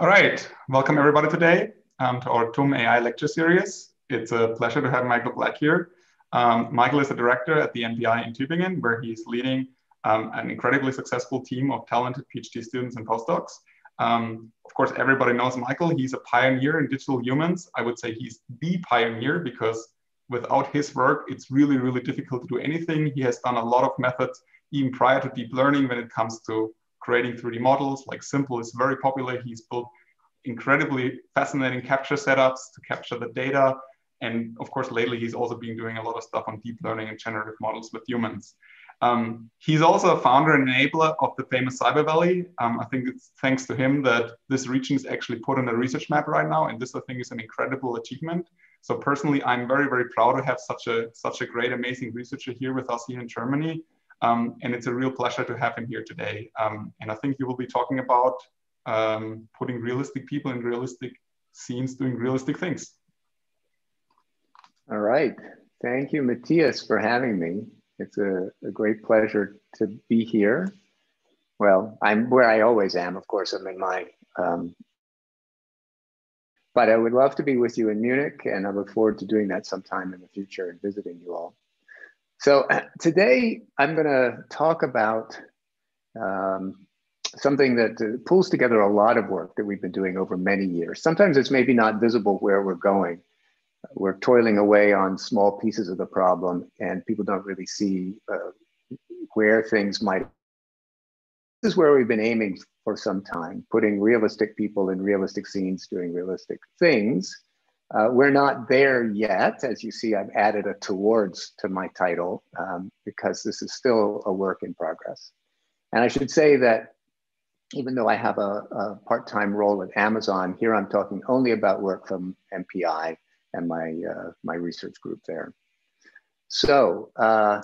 All right, welcome everybody today um, to our TUM AI lecture series. It's a pleasure to have Michael Black here. Um, Michael is a director at the MPI in Tübingen, where he's leading um, an incredibly successful team of talented PhD students and postdocs. Um, of course, everybody knows Michael. He's a pioneer in digital humans. I would say he's the pioneer because without his work, it's really, really difficult to do anything. He has done a lot of methods even prior to deep learning when it comes to creating 3D models. Like SMPL is very popular. He's built incredibly fascinating capture setups to capture the data. And of course, lately he's also been doing a lot of stuff on deep learning and generative models with humans. Um, he's also a founder and enabler of the famous Cyber Valley. Um, I think it's thanks to him that this region is actually put on a research map right now. And this, I think, is an incredible achievement. So personally, I'm very, very proud to have such a, such a great, amazing researcher here with us here in Germany. Um, and it's a real pleasure to have him here today. Um, and I think he will be talking about um, putting realistic people in realistic scenes doing realistic things. All right. Thank you, Matthias, for having me. It's a, a great pleasure to be here. Well, I'm where I always am. Of course, I'm in my, um, but I would love to be with you in Munich, and I look forward to doing that sometime in the future and visiting you all. So today I'm going to talk about um, something that uh, pulls together a lot of work that we've been doing over many years. Sometimes it's maybe not visible where we're going. We're toiling away on small pieces of the problem, and people don't really see uh, where things might. This is where we've been aiming for some time, putting realistic people in realistic scenes doing realistic things uh, we're not there yet. As you see, I've added a towards to my title um, because this is still a work in progress. And I should say that even though I have a, a part-time role at Amazon, here I'm talking only about work from MPI and my, uh, my research group there. So uh,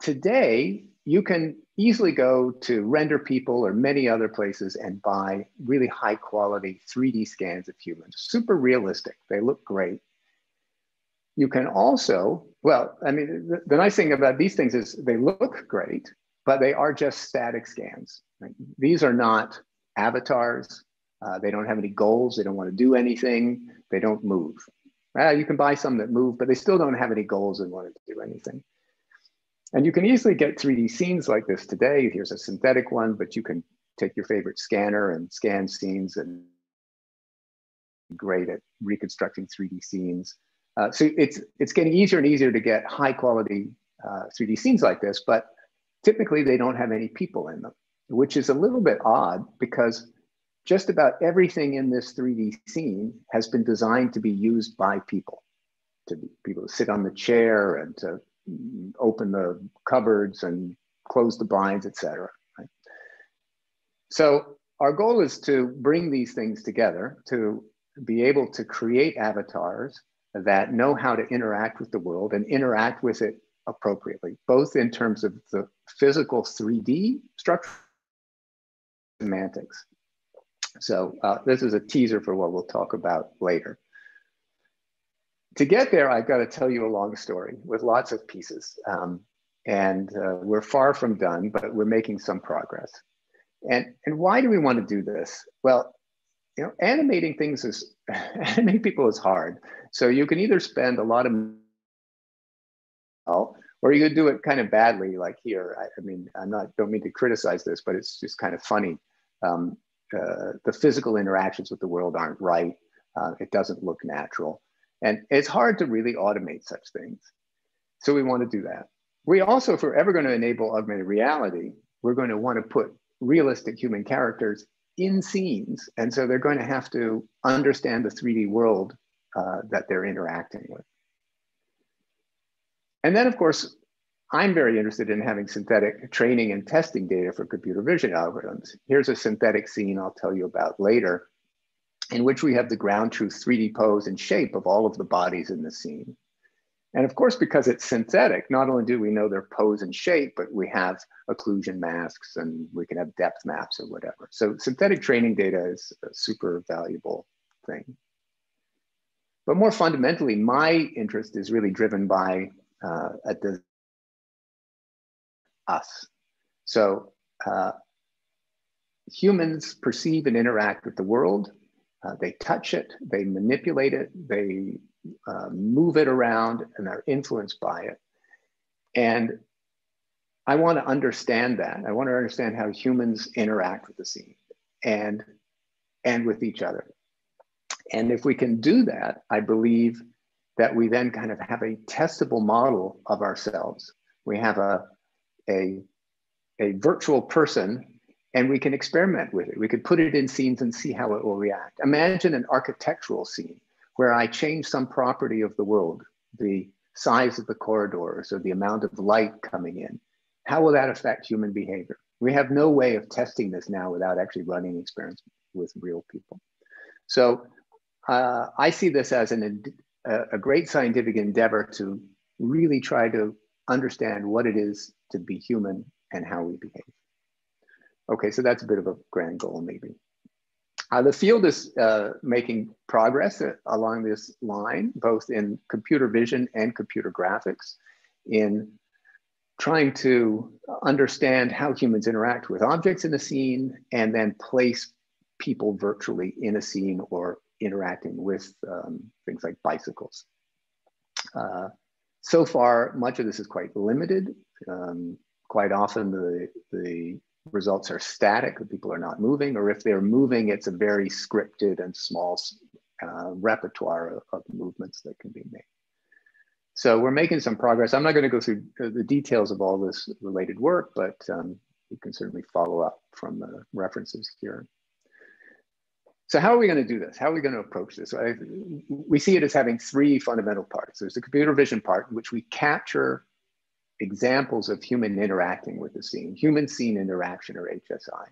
today, you can easily go to Render People or many other places and buy really high quality 3D scans of humans, super realistic. They look great. You can also, well, I mean, the, the nice thing about these things is they look great, but they are just static scans. Right? These are not avatars. Uh, they don't have any goals. They don't want to do anything. They don't move. Uh, you can buy some that move, but they still don't have any goals and want to do anything. And you can easily get 3D scenes like this today. Here's a synthetic one, but you can take your favorite scanner and scan scenes and great at reconstructing 3D scenes. Uh, so it's, it's getting easier and easier to get high quality uh, 3D scenes like this, but typically they don't have any people in them, which is a little bit odd because just about everything in this 3D scene has been designed to be used by people, to be people to sit on the chair and to open the cupboards and close the blinds, etc. Right? So our goal is to bring these things together to be able to create avatars that know how to interact with the world and interact with it appropriately, both in terms of the physical 3D structure semantics. So uh, this is a teaser for what we'll talk about later to get there, I've got to tell you a long story with lots of pieces. Um, and uh, we're far from done, but we're making some progress. And, and why do we want to do this? Well, you know, animating things is, animating people is hard. So you can either spend a lot of or you could do it kind of badly, like here. I, I, mean, I'm not, don't mean to criticize this, but it's just kind of funny. Um, uh, the physical interactions with the world aren't right. Uh, it doesn't look natural. And it's hard to really automate such things. So we want to do that. We also, if we're ever going to enable augmented reality, we're going to want to put realistic human characters in scenes. And so they're going to have to understand the 3D world uh, that they're interacting with. And then, of course, I'm very interested in having synthetic training and testing data for computer vision algorithms. Here's a synthetic scene I'll tell you about later in which we have the ground truth 3D pose and shape of all of the bodies in the scene. And of course, because it's synthetic, not only do we know their pose and shape, but we have occlusion masks and we can have depth maps or whatever. So synthetic training data is a super valuable thing. But more fundamentally, my interest is really driven by uh, the us. So uh, humans perceive and interact with the world. Uh, they touch it, they manipulate it, they uh, move it around, and are influenced by it. And I want to understand that. I want to understand how humans interact with the scene and and with each other. And if we can do that, I believe that we then kind of have a testable model of ourselves. We have a, a, a virtual person and we can experiment with it. We could put it in scenes and see how it will react. Imagine an architectural scene where I change some property of the world, the size of the corridors or the amount of light coming in. How will that affect human behavior? We have no way of testing this now without actually running experiments with real people. So uh, I see this as an, a, a great scientific endeavor to really try to understand what it is to be human and how we behave. Okay, so that's a bit of a grand goal maybe. Uh, the field is uh, making progress along this line, both in computer vision and computer graphics, in trying to understand how humans interact with objects in a scene and then place people virtually in a scene or interacting with um, things like bicycles. Uh, so far, much of this is quite limited. Um, quite often the, the results are static, the people are not moving, or if they're moving, it's a very scripted and small uh, repertoire of, of, movements that can be made. So we're making some progress. I'm not going to go through the details of all this related work, but um, you can certainly follow up from the references here. So how are we going to do this? How are we going to approach this? I, we see it as having three fundamental parts. There's the computer vision part, in which we capture examples of human interacting with the scene, human scene interaction or HSI,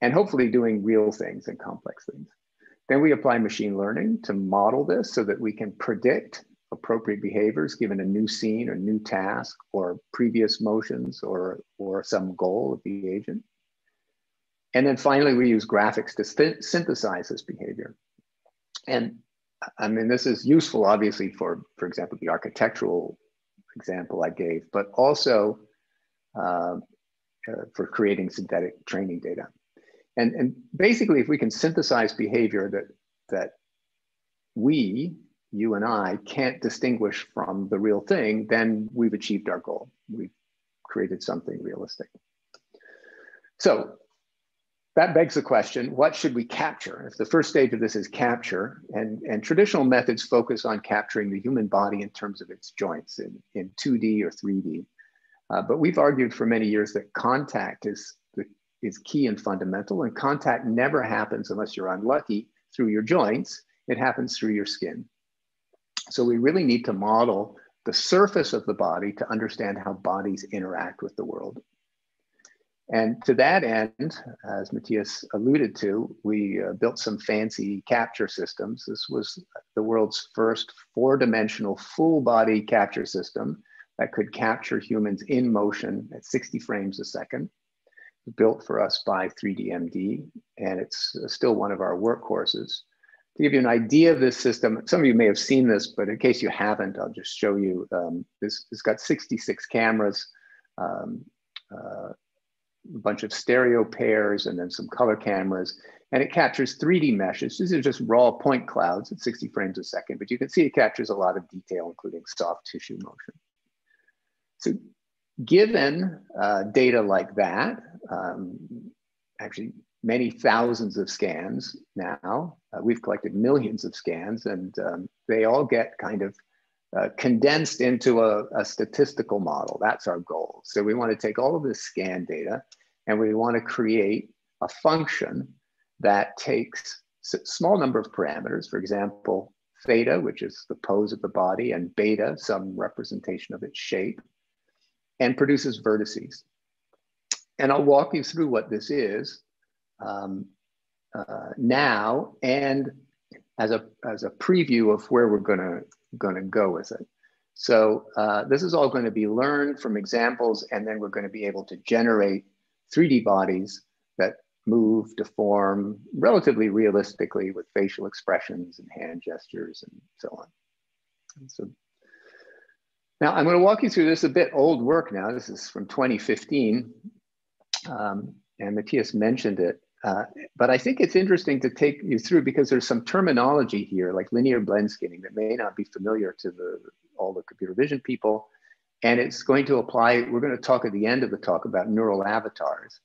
and hopefully doing real things and complex things. Then we apply machine learning to model this so that we can predict appropriate behaviors given a new scene or new task or previous motions or, or some goal of the agent. And then finally, we use graphics to synthesize this behavior. And I mean, this is useful, obviously, for, for example, the architectural example I gave, but also uh, uh, for creating synthetic training data. And, and basically, if we can synthesize behavior that, that we, you and I, can't distinguish from the real thing, then we've achieved our goal. We've created something realistic. So that begs the question, what should we capture? If the first stage of this is capture, and, and traditional methods focus on capturing the human body in terms of its joints in, in 2D or 3D. Uh, but we've argued for many years that contact is, is key and fundamental, and contact never happens unless you're unlucky through your joints, it happens through your skin. So we really need to model the surface of the body to understand how bodies interact with the world. And to that end, as Matthias alluded to, we uh, built some fancy capture systems. This was the world's first four-dimensional full body capture system that could capture humans in motion at 60 frames a second, built for us by 3DMD, and it's uh, still one of our workhorses. To give you an idea of this system, some of you may have seen this, but in case you haven't, I'll just show you. Um, this, it's got 66 cameras, um, uh, a bunch of stereo pairs and then some color cameras. And it captures 3D meshes. These are just raw point clouds at 60 frames a second, but you can see it captures a lot of detail, including soft tissue motion. So given uh, data like that, um, actually many thousands of scans now, uh, we've collected millions of scans and um, they all get kind of uh, condensed into a, a, statistical model. That's our goal. So we want to take all of this scan data and we want to create a function that takes a small number of parameters, for example, theta, which is the pose of the body, and beta, some representation of its shape, and produces vertices. And I'll walk you through what this is um, uh, now and as a, as a preview of where we're gonna going to go with it. So uh, this is all going to be learned from examples, and then we're going to be able to generate 3D bodies that move, deform relatively realistically with facial expressions and hand gestures and so on. And so now I'm going to walk you through this a bit old work now. This is from 2015. Um, and Matthias mentioned it, uh, but I think it's interesting to take you through because there's some terminology here, like linear blend skinning, that may not be familiar to the all the computer vision people, and it's going to apply. We're going to talk at the end of the talk about neural avatars,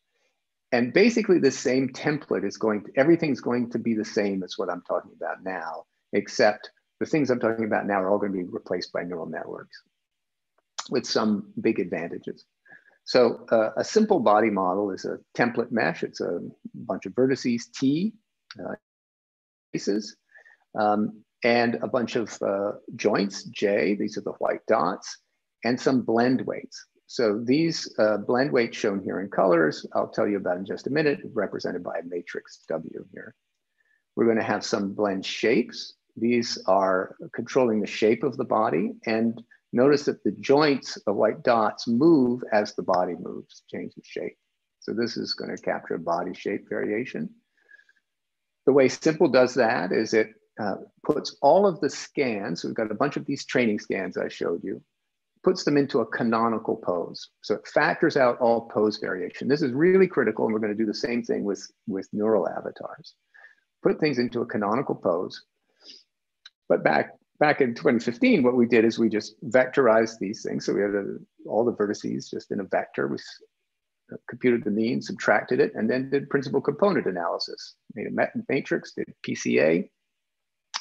and basically the same template is going to everything's going to be the same as what I'm talking about now, except the things I'm talking about now are all going to be replaced by neural networks with some big advantages. So uh, a SMPL body model is a template mesh. It's a bunch of vertices, T, uh, faces, um, and a bunch of uh, joints, J, these are the white dots, and some blend weights. So these uh, blend weights shown here in colors, I'll tell you about in just a minute, represented by a matrix W here. We're gonna have some blend shapes. These are controlling the shape of the body and Notice that the joints, the white dots, move as the body moves, changes shape. So this is going to capture body shape variation. The way SMPL does that is it uh, puts all of the scans, so we've got a bunch of these training scans I showed you, puts them into a canonical pose. So it factors out all pose variation. This is really critical, and we're going to do the same thing with, with neural avatars. Put things into a canonical pose. But back back in 2015, what we did is we just vectorized these things. So we had a, all the vertices just in a vector. We computed the mean, subtracted it, and then did principal component analysis. Made a matrix, did PCA,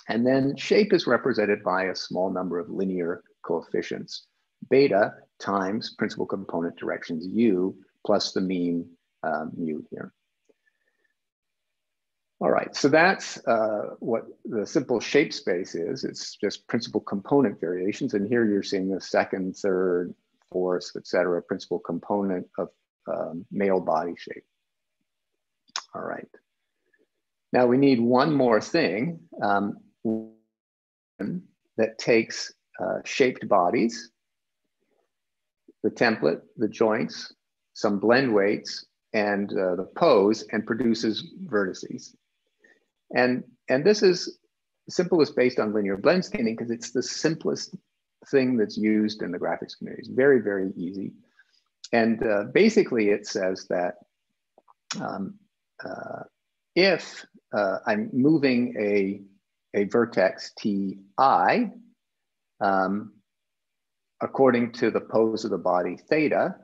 and then shape is represented by a small number of linear coefficients. Beta times principal component directions u plus the mean um, mu here. All right, so that's uh, what the SMPL shape space is. It's just principal component variations. And here you're seeing the second, third, fourth, et cetera, principal component of um, male body shape. All right. Now we need one more thing um, that takes uh, shaped bodies, the template, the joints, some blend weights, and uh, the pose and produces vertices. And, and this is simplest based on linear blend skinning because it's the simplest thing that's used in the graphics community. It's very, very easy. And uh, basically it says that um, uh, if uh, I'm moving a, a vertex Ti um, according to the pose of the body theta,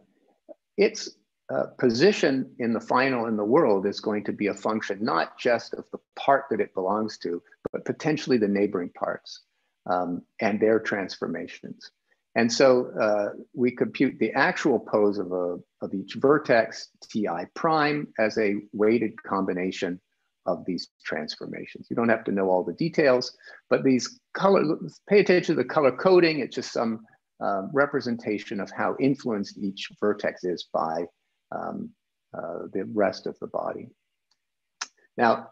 its uh, position in the final in the world is going to be a function not just of the part that it belongs to, but potentially the neighboring parts um, and their transformations. And so uh, we compute the actual pose of, a, of each vertex, Ti prime, as a weighted combination of these transformations. You don't have to know all the details, but these color, pay attention to the color coding. It's just some uh, representation of how influenced each vertex is by um, uh, the rest of the body. Now,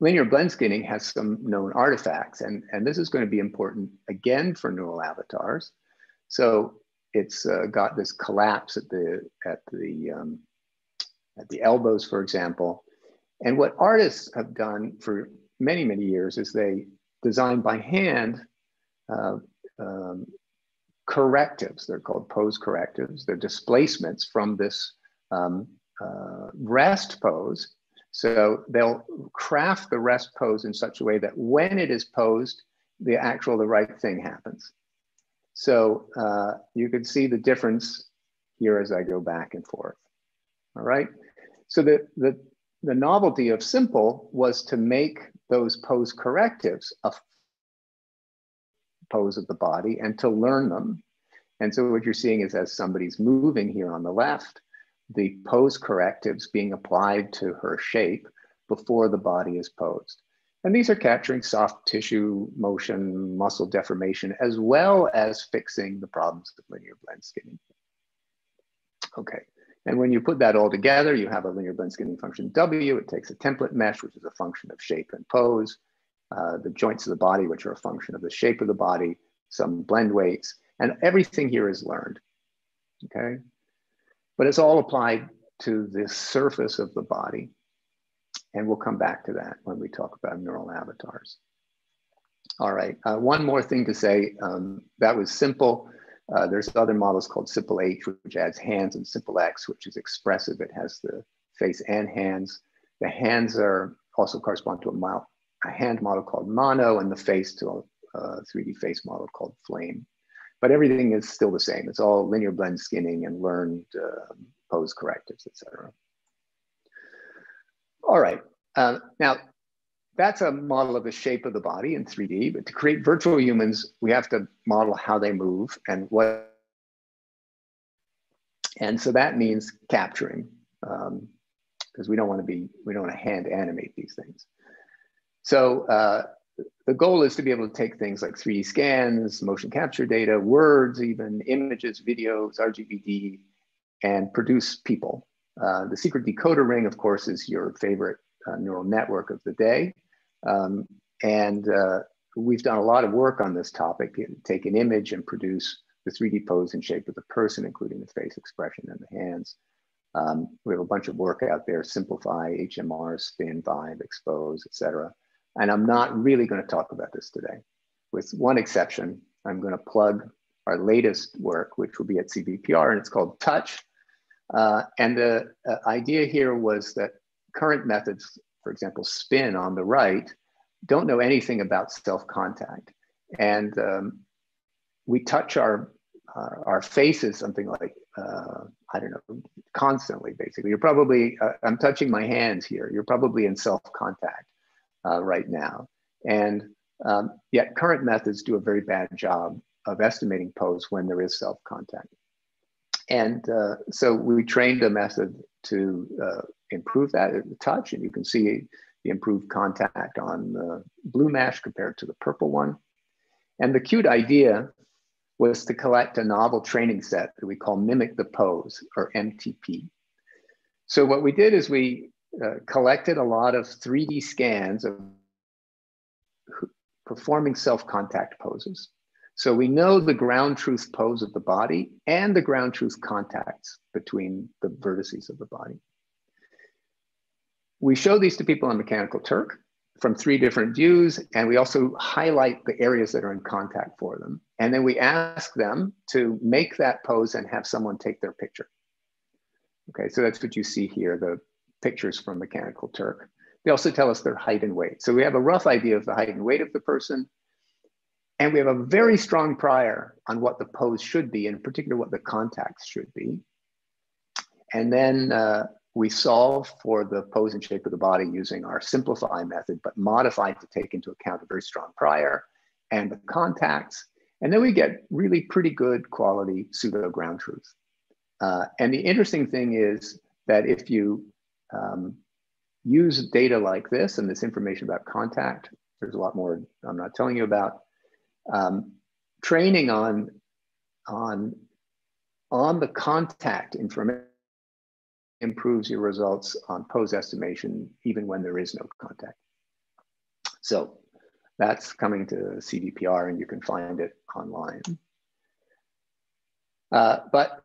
linear blend skinning has some known artifacts, and, and this is going to be important again for neural avatars. So it's uh, got this collapse at the at the um, at the elbows, for example. And what artists have done for many many years is they design by hand uh, um, correctives. They're called pose correctives. They're displacements from this um, uh, rest pose. So they'll craft the rest pose in such a way that when it is posed, the actual, the right thing happens. So uh, you can see the difference here as I go back and forth. All right. So the, the, the novelty of SMPL was to make those pose correctives a pose of the body and to learn them. And so what you're seeing is as somebody's moving here on the left, the pose correctives being applied to her shape before the body is posed. And these are capturing soft tissue motion, muscle deformation, as well as fixing the problems of linear blend skinning. Okay, and when you put that all together, you have a linear blend skinning function W. It takes a template mesh, which is a function of shape and pose, uh, the joints of the body, which are a function of the shape of the body, some blend weights, and everything here is learned. Okay, but it's all applied to the surface of the body. And we'll come back to that when we talk about neural avatars. All right, uh, one more thing to say, um, that was SMPL. Uh, there's other models called SMPL-H, which adds hands, and SMPL-X, which is expressive. It has the face and hands. The hands are also correspond to a, a hand model called MANO and the face to a, a 3D face model called flame. But everything is still the same. It's all linear blend skinning and learned uh, pose correctives, etc. All right, uh, now that's a model of the shape of the body in 3D, but to create virtual humans, we have to model how they move and what and so that means capturing because um, we don't want to be we don't want to hand animate these things so uh, the goal is to be able to take things like 3d scans motion capture data words even images videos rgbd and produce people uh, the secret decoder ring of course is your favorite uh, neural network of the day um, and uh, we've done a lot of work on this topic take an image and produce the 3D pose and shape of the person, including the face expression and the hands. Um, we have a bunch of work out there, SMPLify, HMR, spin, vibe, expose, etc. And I'm not really going to talk about this today. With one exception, I'm going to plug our latest work, which will be at CVPR, and it's called TUCH. Uh, and the uh, idea here was that current methods, for example, spin on the right, don't know anything about self-contact. And um, we touch our uh, our faces something like uh, I don't know constantly. Basically, you're probably uh, I'm touching my hands here. You're probably in self contact uh, right now, and um, yet current methods do a very bad job of estimating pose when there is self contact. And uh, so we trained a method to uh, improve that touch, and you can see the improved contact on the blue mesh compared to the purple one. And the cute idea was to collect a novel training set that we call Mimic the Pose or MTP. So what we did is we uh, collected a lot of 3D scans of performing self-contact poses. So we know the ground truth pose of the body and the ground truth contacts between the vertices of the body. We show these to people on Mechanical Turk from three different views, and we also highlight the areas that are in contact for them. And then we ask them to make that pose and have someone take their picture. Okay, so that's what you see here, the pictures from Mechanical Turk. They also tell us their height and weight. So we have a rough idea of the height and weight of the person. And we have a very strong prior on what the pose should be, in particular what the contacts should be. And then uh, we solve for the pose and shape of the body using our SMPLify method, but modified to take into account a very strong prior and the contacts. And then we get really pretty good quality pseudo ground truth. Uh, and the interesting thing is that if you um, use data like this and this information about contact, there's a lot more I'm not telling you about, um, training on, on, on the contact information improves your results on pose estimation even when there is no contact. So that's coming to CVPR and you can find it online. Uh, but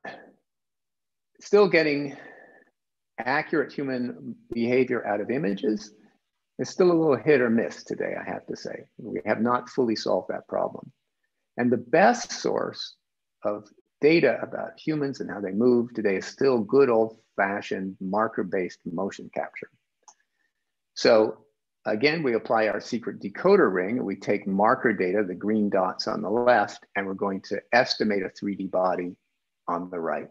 still getting accurate human behavior out of images is still a little hit or miss today, I have to say. We have not fully solved that problem. And the best source of data about humans and how they move today is still good old fashioned marker-based motion capture. So again, we apply our secret decoder ring. We take marker data, the green dots on the left, and we're going to estimate a 3D body on the right.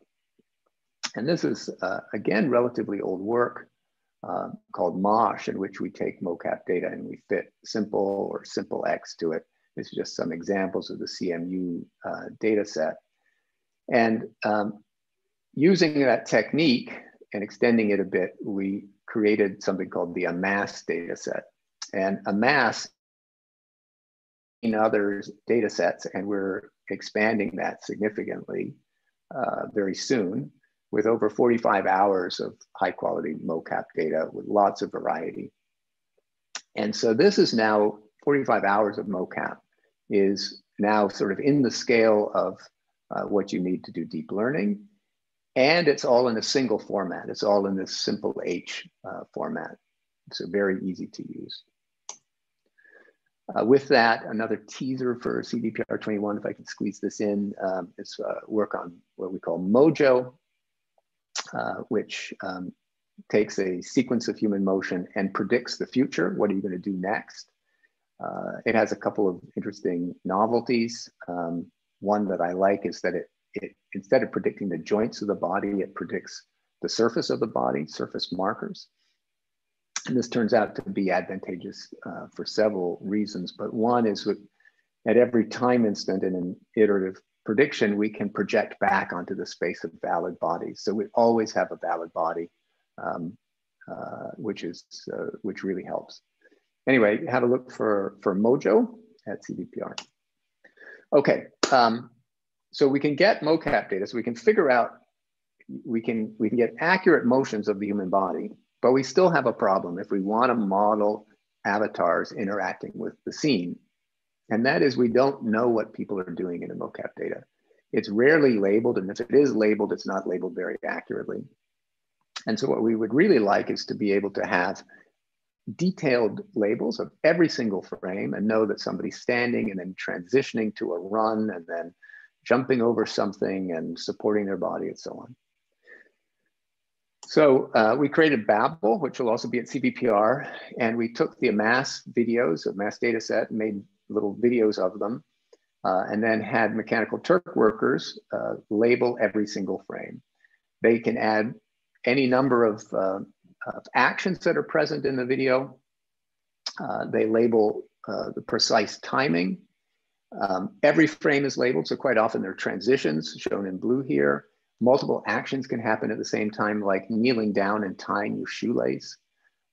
And this is, uh, again, relatively old work uh, called MOSH, in which we take mocap data and we fit SMPL or SMPL-X to it. This is just some examples of the CMU uh, data set. And um, using that technique and extending it a bit, we created something called the AMASS data set. And AMASS in other data sets, and we're expanding that significantly uh, very soon with over 45 hours of high quality mocap data with lots of variety. And so this is now 45 hours of mocap is now sort of in the scale of uh, what you need to do deep learning. And it's all in a single format. It's all in this SMPL-H uh, format. So very easy to use. Uh, with that, another teaser for CVPR 21, if I can squeeze this in, um, is uh, work on what we call Mojo, uh, which um, takes a sequence of human motion and predicts the future. What are you going to do next? Uh, it has a couple of interesting novelties. Um, one that I like is that it, it, instead of predicting the joints of the body, it predicts the surface of the body, surface markers. And this turns out to be advantageous uh, for several reasons, but one is that at every time instant in an iterative prediction, we can project back onto the space of valid bodies. So we always have a valid body, um, uh, which is uh, which really helps. Anyway, have a look for for Mojo at CVPR. Okay, um, so we can get mocap data, so we can figure out we can we can get accurate motions of the human body but we still have a problem if we want to model avatars interacting with the scene. And that is we don't know what people are doing in the mocap data. It's rarely labeled, and if it is labeled, it's not labeled very accurately. And so what we would really like is to be able to have detailed labels of every single frame and know that somebody's standing and then transitioning to a run and then jumping over something and supporting their body and so on. So uh, we created Babel, which will also be at CVPR, and we took the amass videos, AMASS data set, and made little videos of them, uh, and then had Mechanical Turk workers uh, label every single frame. They can add any number of, uh, of actions that are present in the video. Uh, they label uh, the precise timing. Um, every frame is labeled, so quite often there are transitions shown in blue here. Multiple actions can happen at the same time, like kneeling down and tying your shoelace.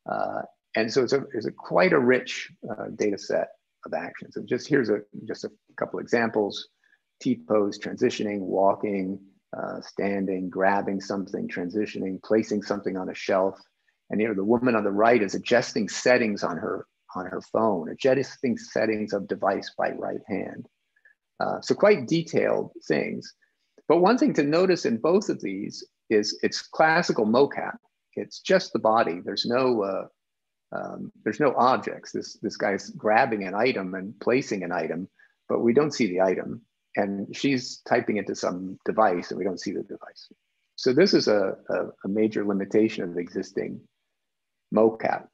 Uh, and so it's a, it's a quite a rich uh, data set of actions. And just here's a just a couple examples: T-pose, transitioning, walking, uh, standing, grabbing something, transitioning, placing something on a shelf. And here, the woman on the right is adjusting settings on her on her phone, adjusting settings of device by right hand. Uh, so quite detailed things. But one thing to notice in both of these is it's classical mocap. It's just the body. There's no uh, um, there's no objects. This this guy's grabbing an item and placing an item, but we don't see the item. And she's typing into some device, and we don't see the device. So this is a, a, a major limitation of existing mocap.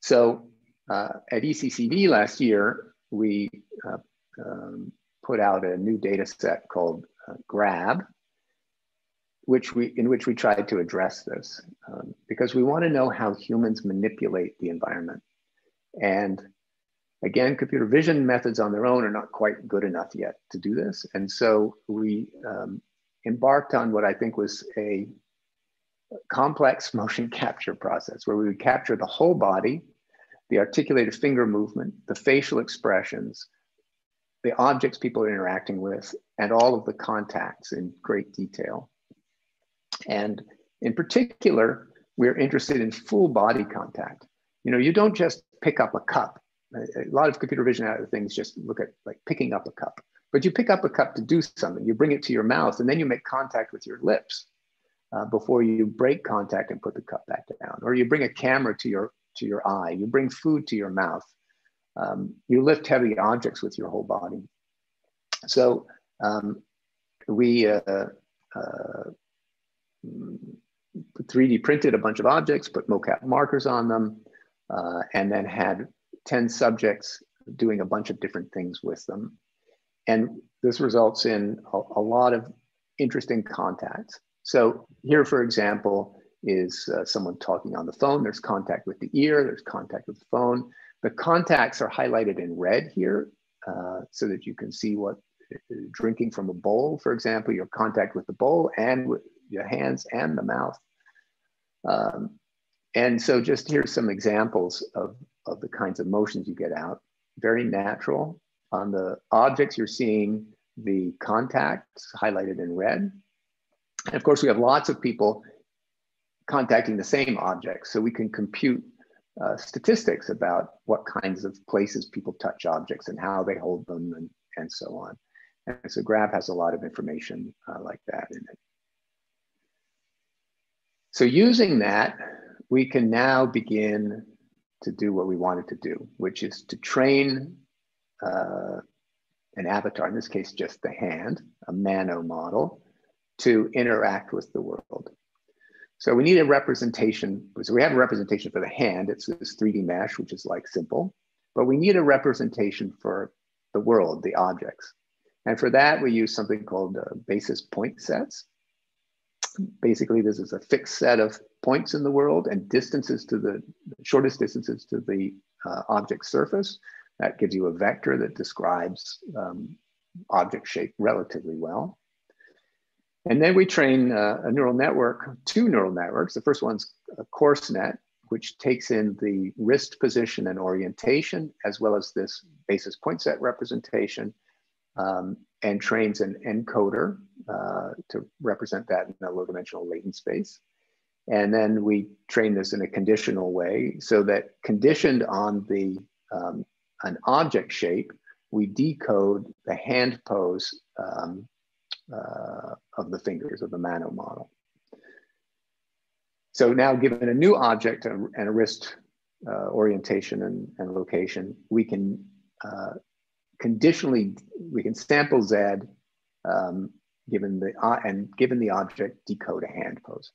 So uh, at ECCV last year, we uh, um, put out a new data set called uh, grab, which we in which we tried to address this um, because we want to know how humans manipulate the environment. And again, computer vision methods on their own are not quite good enough yet to do this. And so we um, embarked on what I think was a complex motion capture process where we would capture the whole body, the articulated finger movement, the facial expressions, the objects people are interacting with, and all of the contacts in great detail. And in particular, we're interested in full body contact. You know, you don't just pick up a cup. A lot of computer vision things just look at like picking up a cup, but you pick up a cup to do something. You bring it to your mouth, and then you make contact with your lips uh, before you break contact and put the cup back down. Or you bring a camera to your to your eye. You bring food to your mouth. Um, you lift heavy objects with your whole body. So um, we uh, uh, 3D printed a bunch of objects, put mocap markers on them, uh, and then had 10 subjects doing a bunch of different things with them. And this results in a, a lot of interesting contacts. So here, for example, is uh, someone talking on the phone. There's contact with the ear, there's contact with the phone. The contacts are highlighted in red here uh, so that you can see what drinking from a bowl, for example, your contact with the bowl and your hands and the mouth. Um, and so just here's some examples of, of the kinds of motions you get out. Very natural. On the objects, you're seeing the contacts highlighted in red. And of course, we have lots of people contacting the same objects. So we can compute uh, statistics about what kinds of places people touch objects and how they hold them and, and so on. And so Grab has a lot of information uh, like that in it. So using that, we can now begin to do what we wanted to do, which is to train uh, an avatar, in this case, just the hand, a mano model, to interact with the world. So we need a representation. So we have a representation for the hand. It's this 3D mesh, which is like SMPL, but we need a representation for the world, the objects. And for that, we use something called uh, basis point sets. Basically, this is a fixed set of points in the world and distances to the shortest distances to the uh, object surface. That gives you a vector that describes um, object shape relatively well. And then we train uh, a neural network, two neural networks. The first one's a coarse net, which takes in the wrist position and orientation, as well as this basis point set representation, um, and trains an encoder uh, to represent that in a low dimensional latent space. And then we train this in a conditional way so that conditioned on the um, an object shape, we decode the hand pose um, uh, of the fingers of the Mano model. So now given a new object and a wrist uh, orientation and, and, location, we can uh, conditionally, we can sample Z um, given the, uh, and given the object decode a hand pose.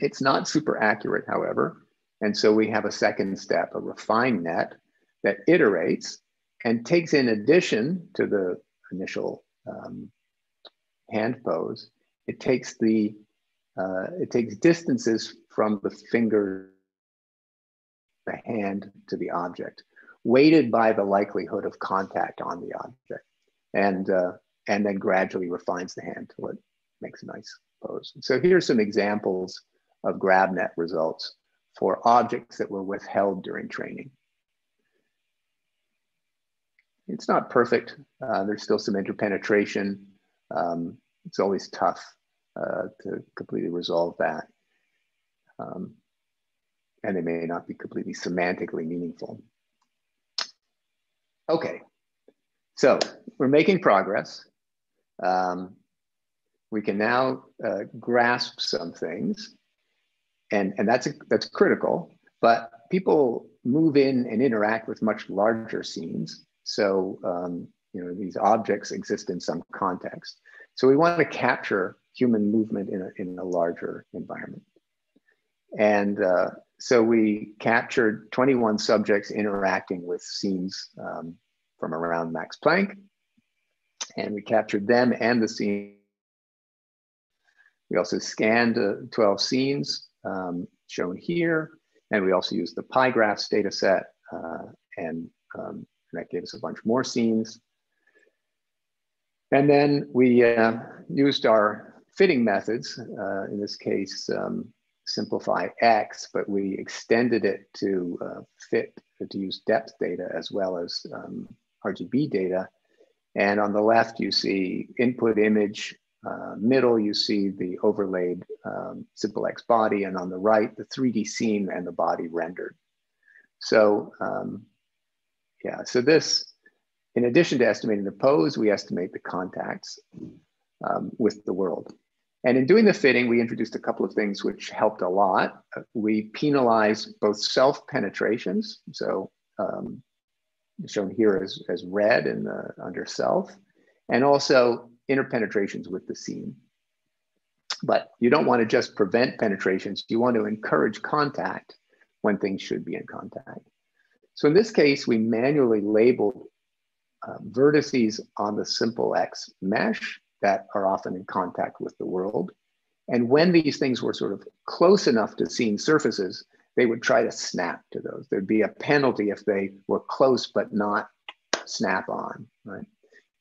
It's not super accurate, however. And so we have a second step, a refine net that iterates and takes in addition to the initial um, hand pose, it takes the uh, it takes distances from the finger, the hand to the object, weighted by the likelihood of contact on the object, and uh, and then gradually refines the hand till it makes a nice pose. So here's some examples of GrabNet results for objects that were withheld during training. It's not perfect. Uh, there's still some interpenetration. Um, it's always tough uh, to completely resolve that. Um, and they may not be completely semantically meaningful. Okay, so we're making progress. Um, we can now uh, grasp some things, and, and that's, a, that's critical, but people move in and interact with much larger scenes. So, um, you know, these objects exist in some context. So we want to capture human movement in a, in a larger environment. And uh, so we captured 21 subjects interacting with scenes um, from around Max Planck. And we captured them and the scene. We also scanned uh, 12 scenes um, shown here. And we also used the PiGraphs data set uh, and um, that gave us a bunch more scenes. And then we uh, used our fitting methods, uh, in this case, um, simplify X, but we extended it to uh, fit, to use depth data as well as um, RGB data. And on the left, you see input image. Uh, middle, you see the overlaid um, SMPL-X body. And on the right, the 3D scene and the body rendered. So um, yeah, so this in addition to estimating the pose, we estimate the contacts um, with the world. And in doing the fitting, we introduced a couple of things which helped a lot. We penalized both self penetrations, so um, shown here as, as red in the, under self, and also interpenetrations with the scene. But you don't want to just prevent penetrations, you want to encourage contact when things should be in contact. So in this case, we manually labeled uh, vertices on the SMPL-X mesh that are often in contact with the world. And when these things were sort of close enough to scene surfaces, they would try to snap to those. There'd be a penalty if they were close but not snap on, right?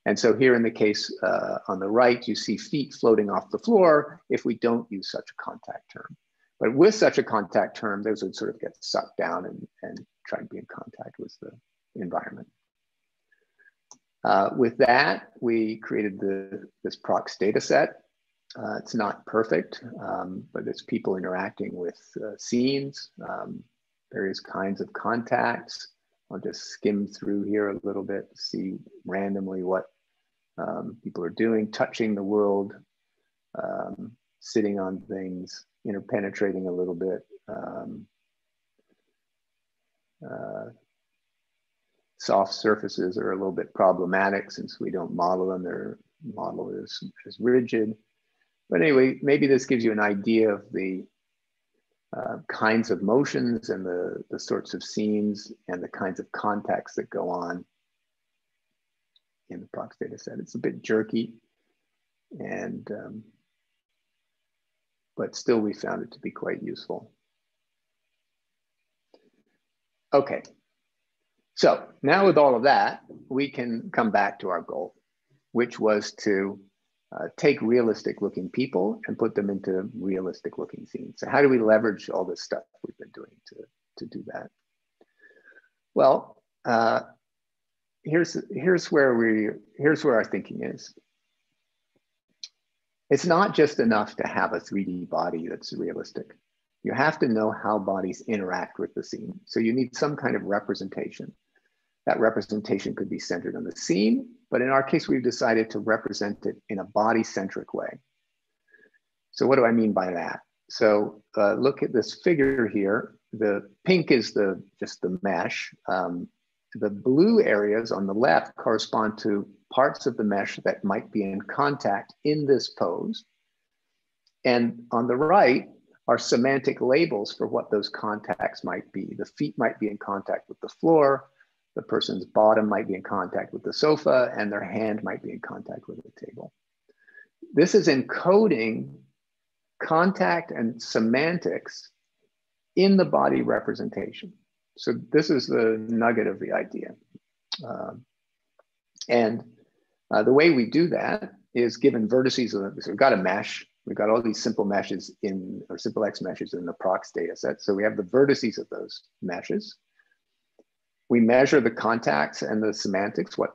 And so here in the case uh, on the right, you see feet floating off the floor if we don't use such a contact term. But with such a contact term, those would sort of get sucked down and, and try to be in contact with the environment. Uh, with that, we created the, this prox data set. Uh, it's not perfect, um, but it's people interacting with uh, scenes, um, various kinds of contacts. I'll just skim through here a little bit, see randomly what um, people are doing, touching the world, um, sitting on things, interpenetrating a little bit, um, uh, soft surfaces are a little bit problematic since we don't model them. Their model is, is rigid. But anyway, maybe this gives you an idea of the uh, kinds of motions and the, the sorts of scenes and the kinds of contacts that go on in the prox data set. It's a bit jerky and um, but still we found it to be quite useful. Okay, so now with all of that, we can come back to our goal, which was to uh, take realistic looking people and put them into realistic looking scenes. So how do we leverage all this stuff we've been doing to, to do that? Well, uh, here's, here's, where we, here's where our thinking is. It's not just enough to have a 3D body that's realistic. You have to know how bodies interact with the scene. So you need some kind of representation. That representation could be centered on the scene, but in our case, we've decided to represent it in a body-centric way. So what do I mean by that? So uh, look at this figure here. The pink is the just the mesh. Um, the blue areas on the left correspond to parts of the mesh that might be in contact in this pose. And on the right are semantic labels for what those contacts might be. The feet might be in contact with the floor, the person's bottom might be in contact with the sofa, and their hand might be in contact with the table. This is encoding contact and semantics in the body representation. So this is the nugget of the idea. Um, and uh, the way we do that is given vertices, of, so we've got a mesh, we've got all these SMPL meshes in, or SMPL-X meshes in the PROX data set. So we have the vertices of those meshes. We measure the contacts and the semantics, what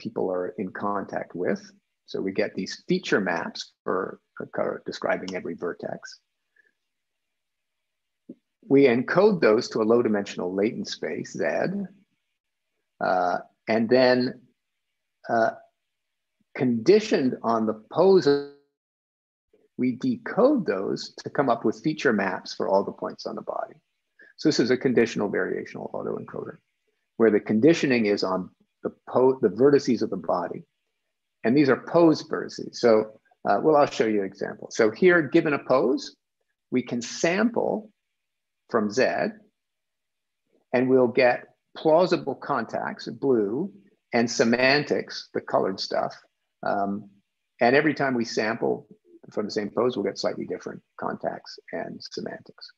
people are in contact with. So we get these feature maps for, for describing every vertex. We encode those to a low dimensional latent space, Z, uh, and then uh, conditioned on the pose, we decode those to come up with feature maps for all the points on the body. So this is a conditional variational autoencoder where the conditioning is on the, po the vertices of the body. And these are pose vertices. So, uh, well, I'll show you an example. So here, given a pose, we can sample from Z and we'll get plausible contacts, blue, and semantics, the colored stuff. Um, and every time we sample from the same pose, we'll get slightly different contacts and semantics.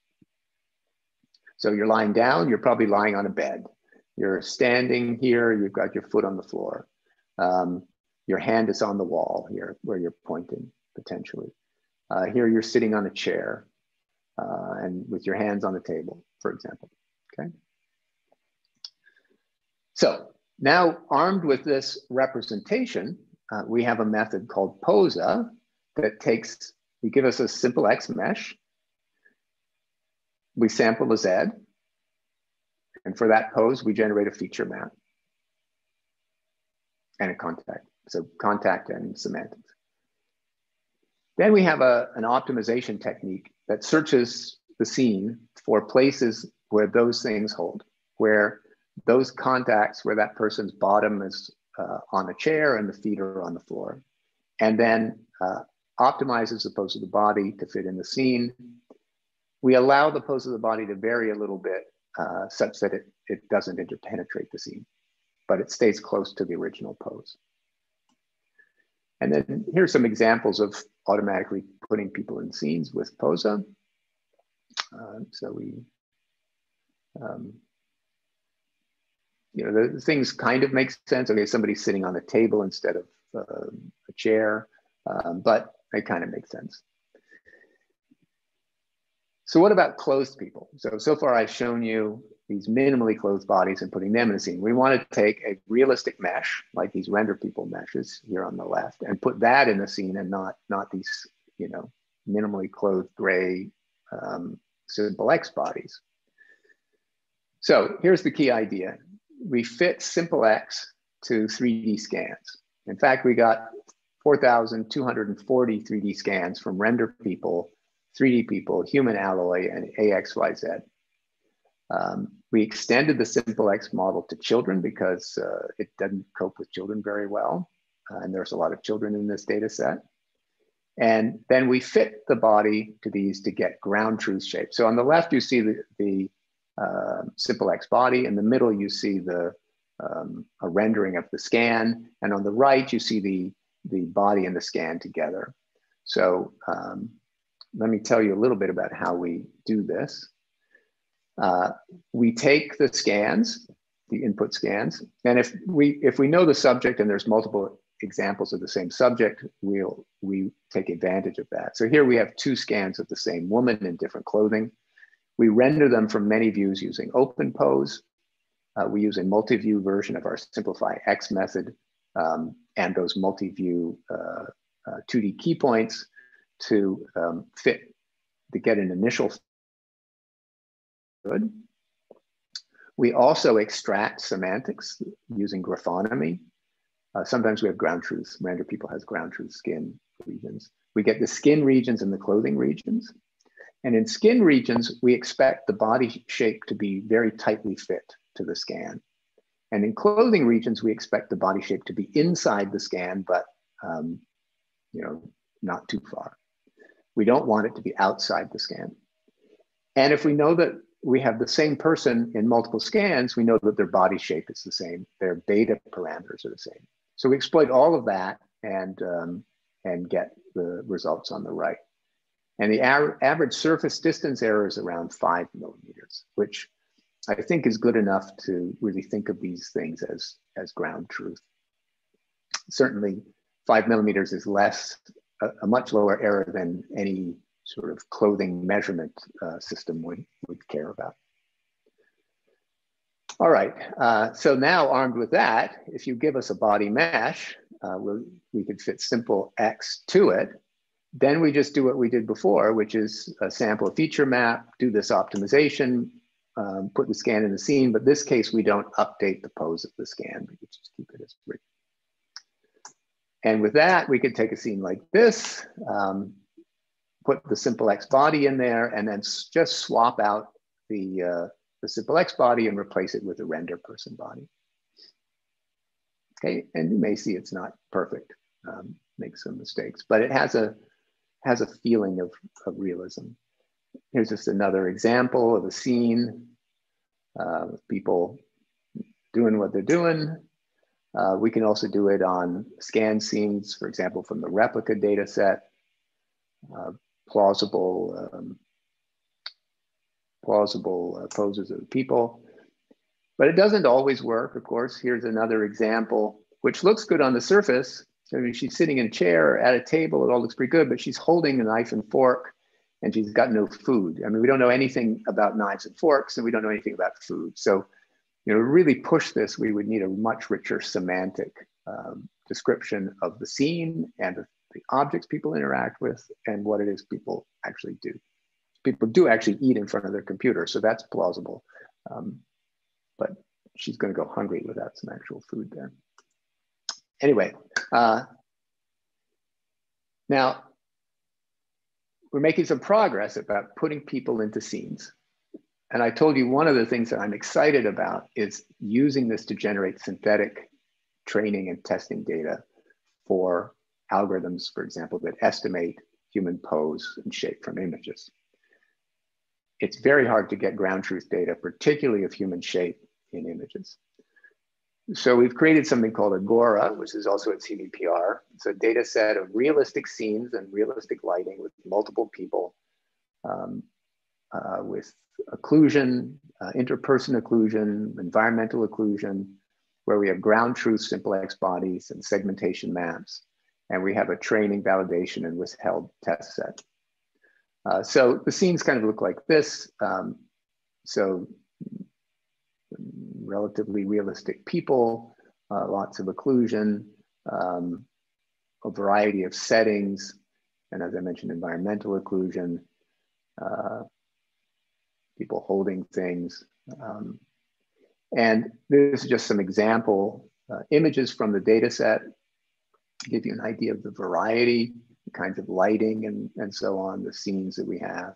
So you're lying down, you're probably lying on a bed. You're standing here, you've got your foot on the floor. Um, your hand is on the wall here where you're pointing potentially. Uh, here you're sitting on a chair uh, and with your hands on the table, for example, okay? So now armed with this representation, uh, we have a method called POSA that takes, you give us a SMPL-X mesh, we sample a Z, and for that pose, we generate a feature map and a contact. So contact and semantics. Then we have a, an optimization technique that searches the scene for places where those things hold, where those contacts, where that person's bottom is uh, on a chair and the feet are on the floor, and then uh, optimizes the pose of the body to fit in the scene. We allow the pose of the body to vary a little bit uh, such that it, it doesn't interpenetrate the scene, but it stays close to the original pose. And then here's some examples of automatically putting people in scenes with POSA. Uh, so we, um, you know, the things kind of make sense. Okay, somebody's sitting on a table instead of uh, a chair, um, but it kind of makes sense. So what about closed people? So, so far I've shown you these minimally closed bodies and putting them in a scene. We want to take a realistic mesh, like these RenderPeople meshes here on the left, and put that in the scene and not, not these, you know, minimally clothed gray um, SMPL-X bodies. So here's the key idea. We fit SMPL-X to 3D scans. In fact, we got 4,240 3D scans from RenderPeople 3D people, human alloy, and AXYZ. Um, we extended the SMPL-X model to children because uh, it doesn't cope with children very well. Uh, and there's a lot of children in this data set. And then we fit the body to these to get ground truth shape. So on the left, you see the, the uh, SMPL-X body. In the middle, you see the um, a rendering of the scan. And on the right, you see the, the body and the scan together. So um, let me tell you a little bit about how we do this. Uh, we take the scans, the input scans, and if we if we know the subject and there's multiple examples of the same subject, we'll we take advantage of that. So here we have two scans of the same woman in different clothing. We render them from many views using OpenPose. Uh, we use a multi-view version of our Simplify X method um, and those multi-view uh, uh, 2D key points to um, fit, to get an initial good. We also extract semantics using graphonomy. Uh, sometimes we have ground truths. RenderPeople has ground truth skin regions. We get the skin regions and the clothing regions. And in skin regions, we expect the body shape to be very tightly fit to the scan. And in clothing regions, we expect the body shape to be inside the scan, but um, you know, not too far. We don't want it to be outside the scan. And if we know that we have the same person in multiple scans, we know that their body shape is the same. Their beta parameters are the same. So we exploit all of that and, um, and get the results on the right. And the average surface distance error is around five millimeters, which I think is good enough to really think of these things as, as ground truth. Certainly five millimeters is less, a, a much lower error than any sort of clothing measurement uh, system would, would care about. All right, uh, so now armed with that, if you give us a body mesh, uh, we'll, we could fit SMPL-X to it. Then we just do what we did before, which is a sample feature map, do this optimization, um, put the scan in the scene, but this case, we don't update the pose of the scan, we just keep it as written. And with that, we could take a scene like this, um, put the SMPL-X body in there, and then just swap out the, uh, the SMPL-X body and replace it with a render person body. Okay, and you may see it's not perfect, um, make some mistakes, but it has a, has a feeling of, of realism. Here's just another example of a scene uh, with people doing what they're doing. Uh, we can also do it on scan scenes, for example, from the replica data set, uh, plausible, um, plausible uh, poses of people. But it doesn't always work, of course. Here's another example, which looks good on the surface. So she's sitting in a chair at a table, it all looks pretty good, but she's holding a knife and fork and she's got no food. I mean, we don't know anything about knives and forks, and we don't know anything about food. So you know, to really push this, we would need a much richer semantic um, description of the scene and the, the objects people interact with and what it is people actually do. People do actually eat in front of their computer, so that's plausible. Um, but she's going to go hungry without some actual food there. Anyway, uh, now we're making some progress about putting people into scenes. And I told you one of the things that I'm excited about is using this to generate synthetic training and testing data for algorithms, for example, that estimate human pose and shape from images. It's very hard to get ground truth data, particularly of human shape in images. So we've created something called Agora, which is also at CVPR. It's a data set of realistic scenes and realistic lighting with multiple people um, uh, with occlusion, uh, interperson occlusion, environmental occlusion, where we have ground truth SMPL-X bodies and segmentation maps. And we have a training, validation, and withheld test set. Uh, so the scenes kind of look like this. Um, so relatively realistic people, uh, lots of occlusion, um, a variety of settings, and as I mentioned, environmental occlusion, uh, people holding things. Um, and this is just some example uh, images from the data set, give you an idea of the variety, the kinds of lighting and, and so on, the scenes that we have.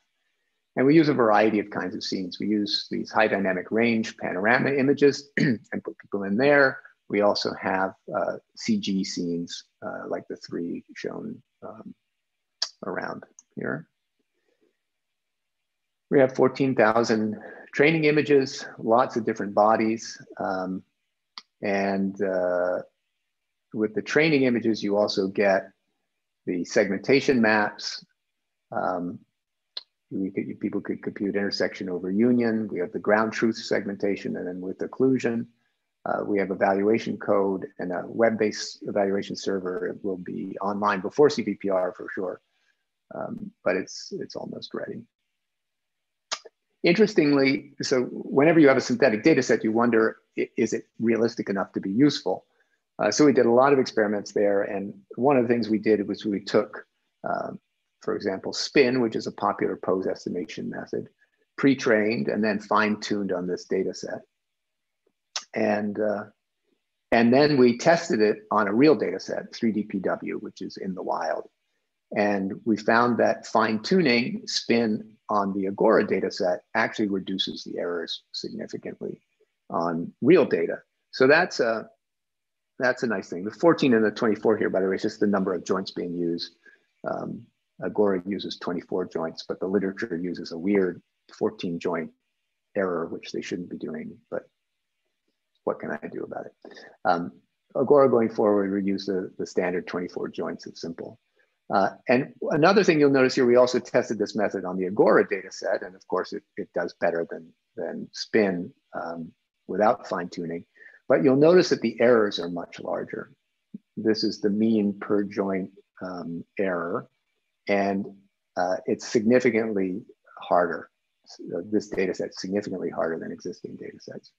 And we use a variety of kinds of scenes. We use these high dynamic range panorama images and put people in there. We also have uh, CG scenes uh, like the three shown um, around here. We have 14,000 training images, lots of different bodies. Um, and uh, with the training images, you also get the segmentation maps. Um, could, people could compute intersection over union. We have the ground truth segmentation, and then with occlusion, uh, we have evaluation code and a web-based evaluation server. It will be online before CVPR for sure, um, but it's it's almost ready. Interestingly, so whenever you have a synthetic data set, you wonder, is it realistic enough to be useful? Uh, so we did a lot of experiments there. And one of the things we did was we took, uh, for example, spin, which is a popular pose estimation method, pre-trained and then fine-tuned on this data set. And, uh, and then we tested it on a real data set, 3DPW, which is in the wild. And we found that fine-tuning spin on the Agora data set actually reduces the errors significantly on real data. So that's a, that's a nice thing. The 14 and the 24 here, by the way, is just the number of joints being used. Um, Agora uses 24 joints, but the literature uses a weird 14 joint error, which they shouldn't be doing, but what can I do about it? Um, Agora going forward, we use the, the standard 24 joints, it's simple. Uh, and another thing you'll notice here, we also tested this method on the Agora data set. And of course, it, it does better than, than spin um, without fine tuning. But you'll notice that the errors are much larger. This is the mean per joint um, error. And uh, it's significantly harder. So this data set significantly harder than existing data sets.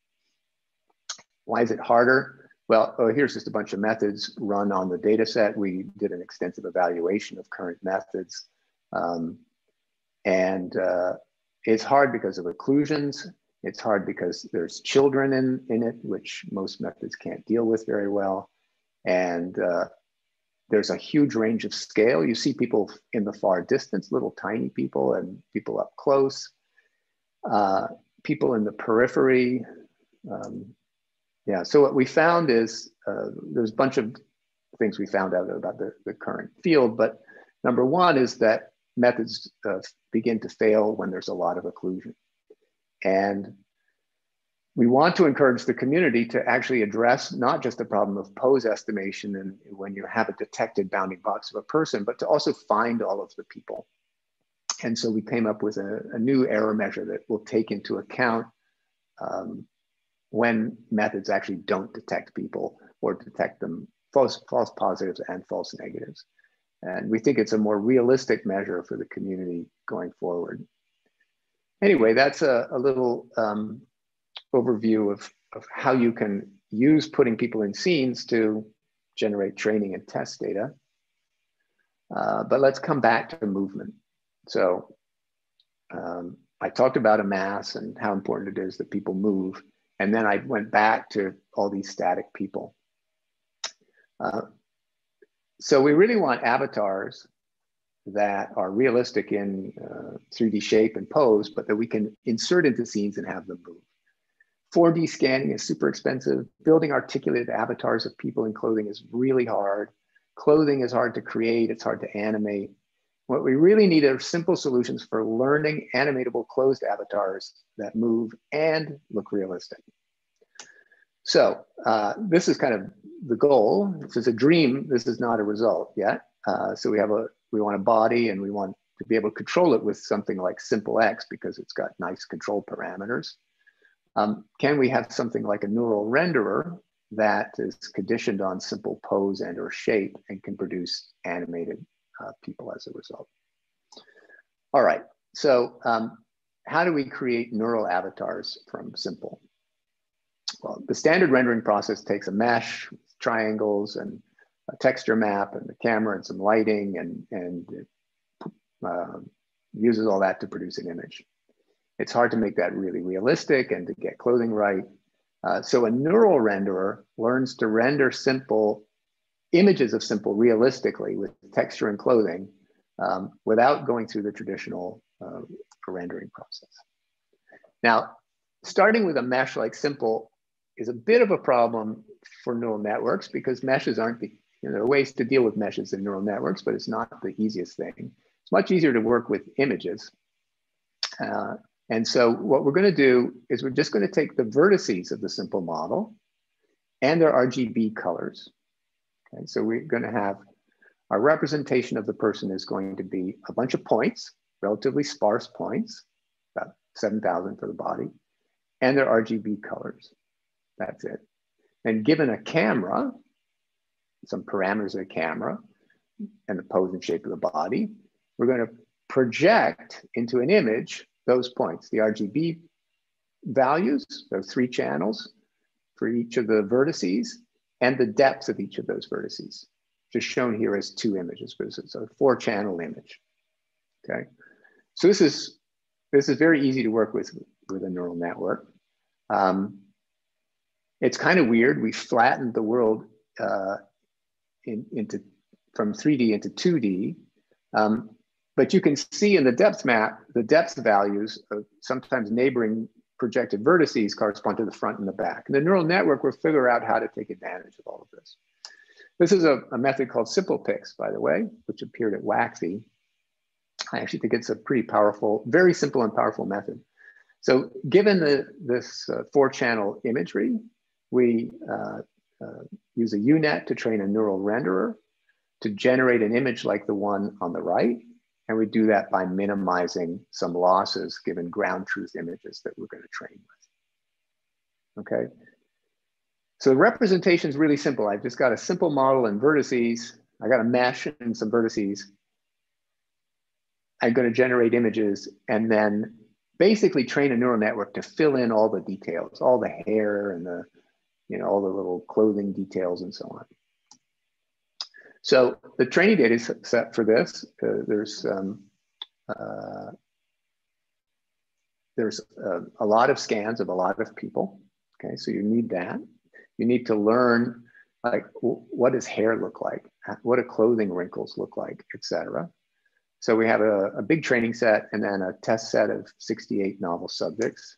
Why is it harder? Well, oh, here's just a bunch of methods run on the data set. We did an extensive evaluation of current methods. Um, and uh, it's hard because of occlusions. It's hard because there's children in, in it, which most methods can't deal with very well. And uh, there's a huge range of scale. You see people in the far distance, little tiny people, and people up close. Uh, people in the periphery, um, yeah, so what we found is uh, there's a bunch of things we found out about the, the current field, but number one is that methods uh, begin to fail when there's a lot of occlusion. And we want to encourage the community to actually address not just the problem of pose estimation and when you have a detected bounding box of a person, but to also find all of the people. And so we came up with a, a new error measure that will take into account um, when methods actually don't detect people or detect them false, false positives and false negatives. And we think it's a more realistic measure for the community going forward. Anyway, that's a, a little um, overview of, of how you can use putting people in scenes to generate training and test data. Uh, but let's come back to movement. So um, I talked about AMASS and how important it is that people move. And then I went back to all these static people. Uh, so we really want avatars that are realistic in uh, 3D shape and pose, but that we can insert into scenes and have them move. 4D scanning is super expensive. Building articulated avatars of people in clothing is really hard. Clothing is hard to create, it's hard to animate. What we really need are simple solutions for learning animatable closed avatars that move and look realistic. So uh, this is kind of the goal. This is a dream. This is not a result yet. Uh, so we have a we want a body and we want to be able to control it with something like SMPL-X because it's got nice control parameters. Um, can we have something like a neural renderer that is conditioned on SMPL pose and or shape and can produce animated uh, people as a result. All right, so um, how do we create neural avatars from SMPL? Well, the standard rendering process takes a mesh, triangles, and a texture map, and the camera, and some lighting, and, and uh, uses all that to produce an image. It's hard to make that really realistic and to get clothing right. Uh, so a neural renderer learns to render SMPL images of SMPL realistically with texture and clothing um, without going through the traditional uh, rendering process. Now, starting with a mesh like SMPL is a bit of a problem for neural networks because meshes aren't the, you know, there are ways to deal with meshes in neural networks, but it's not the easiest thing. It's much easier to work with images. Uh, and so what we're going to do is we're just going to take the vertices of the SMPL model and their RGB colors. Okay, so we're going to have our representation of the person is going to be a bunch of points, relatively sparse points, about 7,000 for the body, and their RGB colors. That's it. And given a camera, some parameters of the camera, and the pose and shape of the body, we're going to project into an image those points, the RGB values, those three channels for each of the vertices, and the depth of each of those vertices, just shown here as two images, but it's a four channel image, okay? So this is, this is very easy to work with with a neural network. Um, it's kind of weird. We flattened the world uh, in, into from 3D into 2D. Um, but you can see in the depth map, the depth values of sometimes neighboring projected vertices correspond to the front and the back. And the neural network will figure out how to take advantage of all of this. This is a, a method called SMPLpix, by the way, which appeared at WACV. I actually think it's a pretty powerful, very simple and powerful method. So given the, this uh, four channel imagery, we uh, uh, use a UNet to train a neural renderer to generate an image like the one on the right. And we do that by minimizing some losses given ground truth images that we're going to train with. Okay. So the representation is really simple. I've just got a SMPL model and vertices. I got a mesh and some vertices. I'm going to generate images and then basically train a neural network to fill in all the details, all the hair and the, you know, all the little clothing details and so on. So the training data set for this, uh, there's um, uh, there's a, a, lot of scans of a lot of people. Okay, so you need that. You need to learn like what does hair look like, what do clothing wrinkles look like, etc. So we have a, a, big training set and then a test set of 68 novel subjects.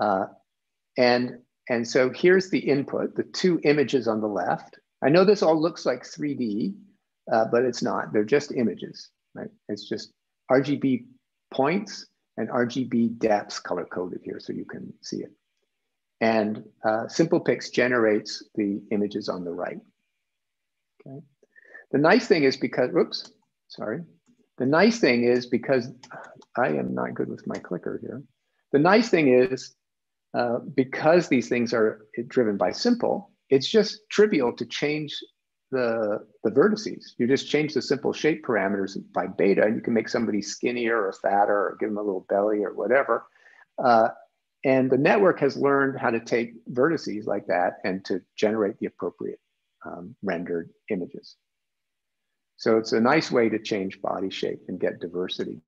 Uh, and, and so here's the input, the two images on the left I know this all looks like 3D, uh, but it's not. They're just images, right? It's just RGB points and RGB depths color coded here so you can see it. And uh, SMPLpix generates the images on the right. Okay. The nice thing is because, oops, sorry. The nice thing is because I am not good with my clicker here. The nice thing is uh, because these things are driven by SMPL, it's just trivial to change the, the vertices. You just change the SMPL shape parameters by beta, and you can make somebody skinnier or fatter or give them a little belly or whatever. Uh, and the network has learned how to take vertices like that and to generate the appropriate um, rendered images. So it's a nice way to change body shape and get diversity.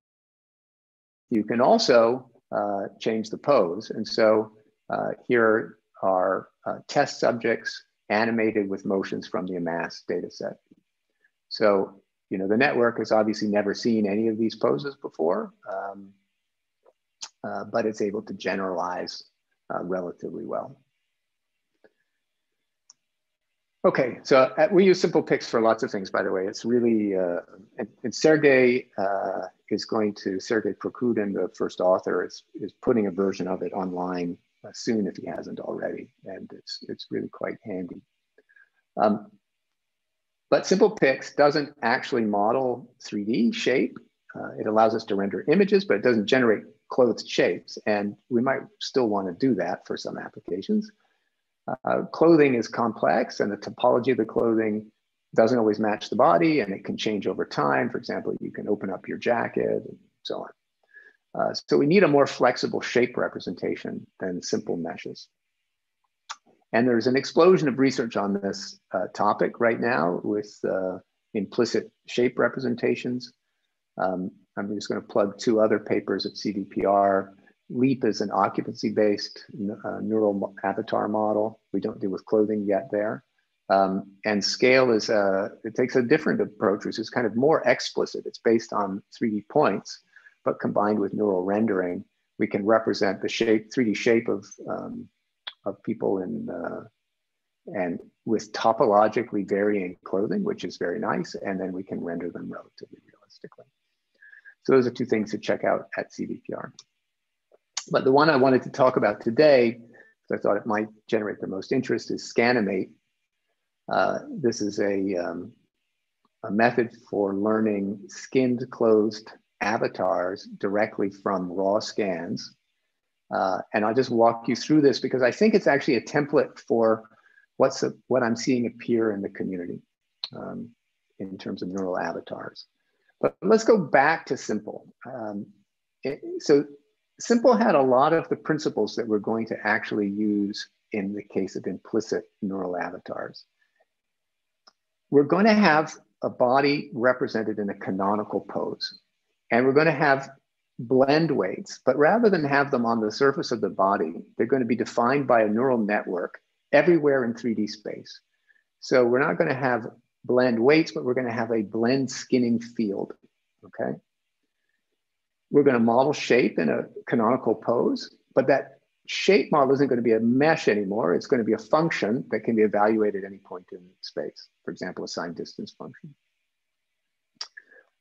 You can also uh, change the pose. And so uh, here are uh, test subjects animated with motions from the AMASS data set. So, you know, the network has obviously never seen any of these poses before, um, uh, but it's able to generalize uh, relatively well. Okay, so uh, we use SMPLpix for lots of things, by the way. It's really, uh, and, and, Sergey uh, is going to, Sergey Prokudin, the first author, is, is putting a version of it online uh, soon if he hasn't already, and it's, it's really quite handy. Um, but SMPLpix doesn't actually model 3D shape. Uh, it allows us to render images, but it doesn't generate clothed shapes. And we might still want to do that for some applications. Uh, clothing is complex and the topology of the clothing doesn't always match the body and it can change over time. For example, you can open up your jacket and so on. Uh, so we need a more flexible shape representation than SMPL meshes. And there's an explosion of research on this uh, topic right now with uh, implicit shape representations. Um, I'm just going to plug two other papers at CVPR. LEAP is an occupancy-based uh, neural avatar model. We don't deal with clothing yet there. Um, and scale is, a, it takes a different approach, which is kind of more explicit. It's based on 3D points but combined with neural rendering, we can represent the shape, 3D shape of, um, of people in, uh, and with topologically varying clothing, which is very nice. And then we can render them relatively realistically. So those are two things to check out at CVPR. But the one I wanted to talk about today, because I thought it might generate the most interest, is Scanimate. Uh, this is a, um, a method for learning skinned closed avatars directly from raw scans. Uh, and I'll just walk you through this because I think it's actually a template for what's a, what I'm seeing appear in the community um, in terms of neural avatars. But let's go back to SMPL. Um, it, so SMPL had a lot of the principles that we're going to actually use in the case of implicit neural avatars. We're going to have a body represented in a canonical pose. And we're going to have blend weights, but rather than have them on the surface of the body, they're going to be defined by a neural network everywhere in 3D space. So we're not going to have blend weights, but we're going to have a blend skinning field, okay? We're going to model shape in a canonical pose, but that shape model isn't going to be a mesh anymore. It's going to be a function that can be evaluated at any point in space. For example, a signed distance function.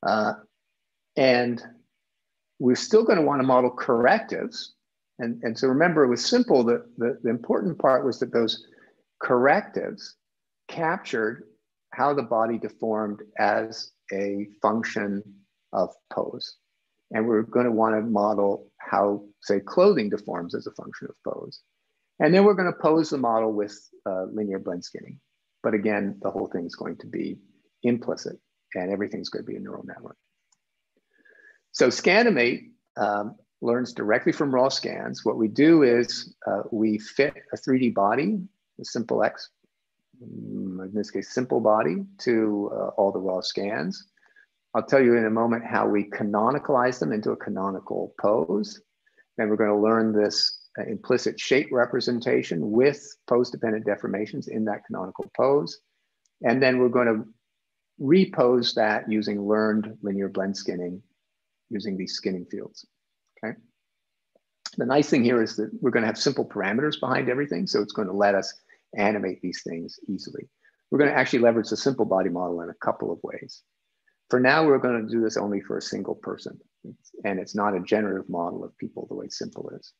Uh, and we're still going to want to model correctives. And, and so remember, it was SMPL. The, the, the important part was that those correctives captured how the body deformed as a function of pose. And we're going to want to model how, say, clothing deforms as a function of pose. And then we're going to pose the model with uh, linear blend skinning. But again, the whole thing is going to be implicit and everything's going to be a neural network. So Scanimate um, learns directly from raw scans. What we do is uh, we fit a 3D body, a SMPL-X, mm, in this case, SMPL body to uh, all the raw scans. I'll tell you in a moment how we canonicalize them into a canonical pose. Then we're going to learn this uh, implicit shape representation with pose-dependent deformations in that canonical pose. And then we're going to repose that using learned linear blend skinning using these skinning fields, okay? The nice thing here is that we're gonna have SMPL parameters behind everything, so it's gonna let us animate these things easily. We're gonna actually leverage the SMPL body model in a couple of ways. For now, we're gonna do this only for a single person, and it's not a generative model of people the way SMPL is.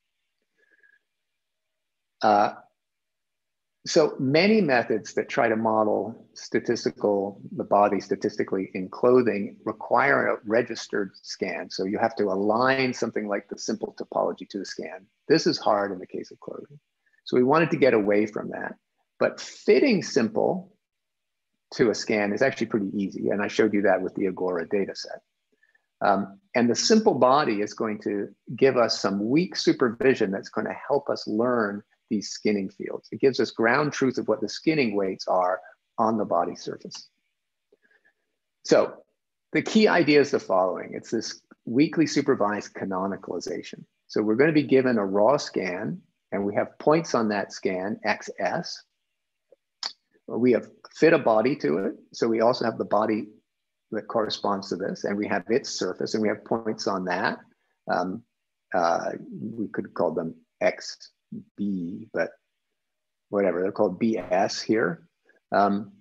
Uh, so many methods that try to model statistical, the body statistically in clothing require a registered scan. So you have to align something like the SMPL topology to the scan. This is hard in the case of clothing. So we wanted to get away from that. But fitting SMPL to a scan is actually pretty easy. And I showed you that with the Agora data set. Um, and the SMPL body is going to give us some weak supervision that's going to help us learn these skinning fields. It gives us ground truth of what the skinning weights are on the body surface. So the key idea is the following. It's this weakly supervised canonicalization. So we're going to be given a raw scan and we have points on that scan, XS. We have fit a body to it. So we also have the body that corresponds to this and we have its surface and we have points on that. Um, uh, we could call them X B, but whatever, they're called BS here. Um,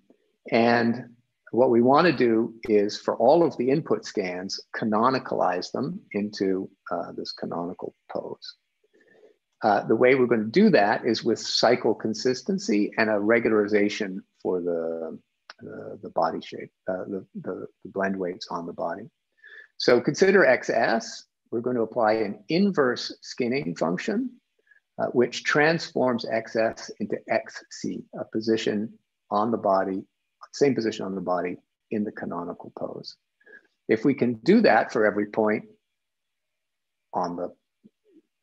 and what we want to do is for all of the input scans, canonicalize them into uh, this canonical pose. Uh, the way we're going to do that is with cycle consistency and a regularization for the, uh, the body shape, uh, the, the, the blend weights on the body. So consider XS. We're going to apply an inverse skinning function uh, which transforms XS into XC, a position on the body, same position on the body in the canonical pose. If we can do that for every point on the,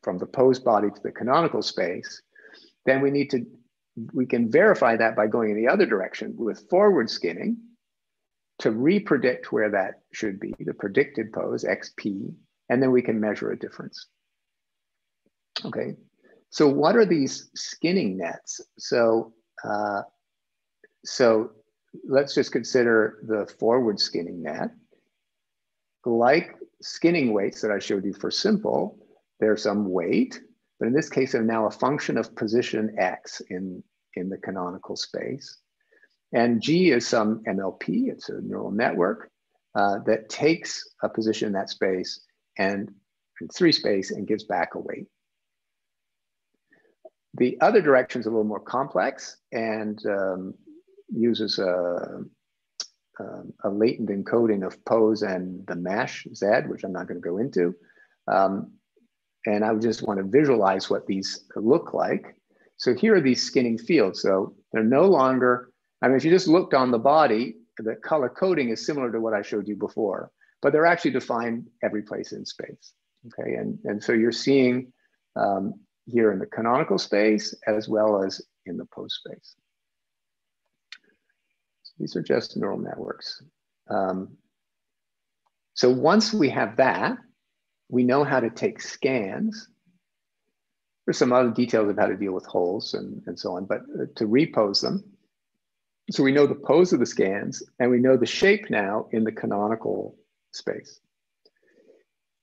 from the pose body to the canonical space, then we need to, we can verify that by going in the other direction with forward skinning to repredict where that should be, the predicted pose, XP, and then we can measure a difference. Okay, so what are these skinning nets? So, uh, so let's just consider the forward skinning net. Like skinning weights that I showed you for SMPL, there's some weight, but in this case, they're now a function of position X in, in the canonical space. And G is some MLP, it's a neural network. uh, that takes a position in that space and in three space and gives back a weight. The other direction is a little more complex and um, uses a, a, a, latent encoding of pose and the mesh Z, which I'm not going to go into. Um, and I just want to visualize what these look like. So here are these skinning fields. So they're no longer, I mean, if you just looked on the body, the color coding is similar to what I showed you before, but they're actually defined every place in space. Okay, and, and so you're seeing um, here in the canonical space as well as in the pose space. So these are just neural networks. Um, so once we have that, we know how to take scans. There's some other details of how to deal with holes and, and so on, but uh, to repose them. So we know the pose of the scans and we know the shape now in the canonical space.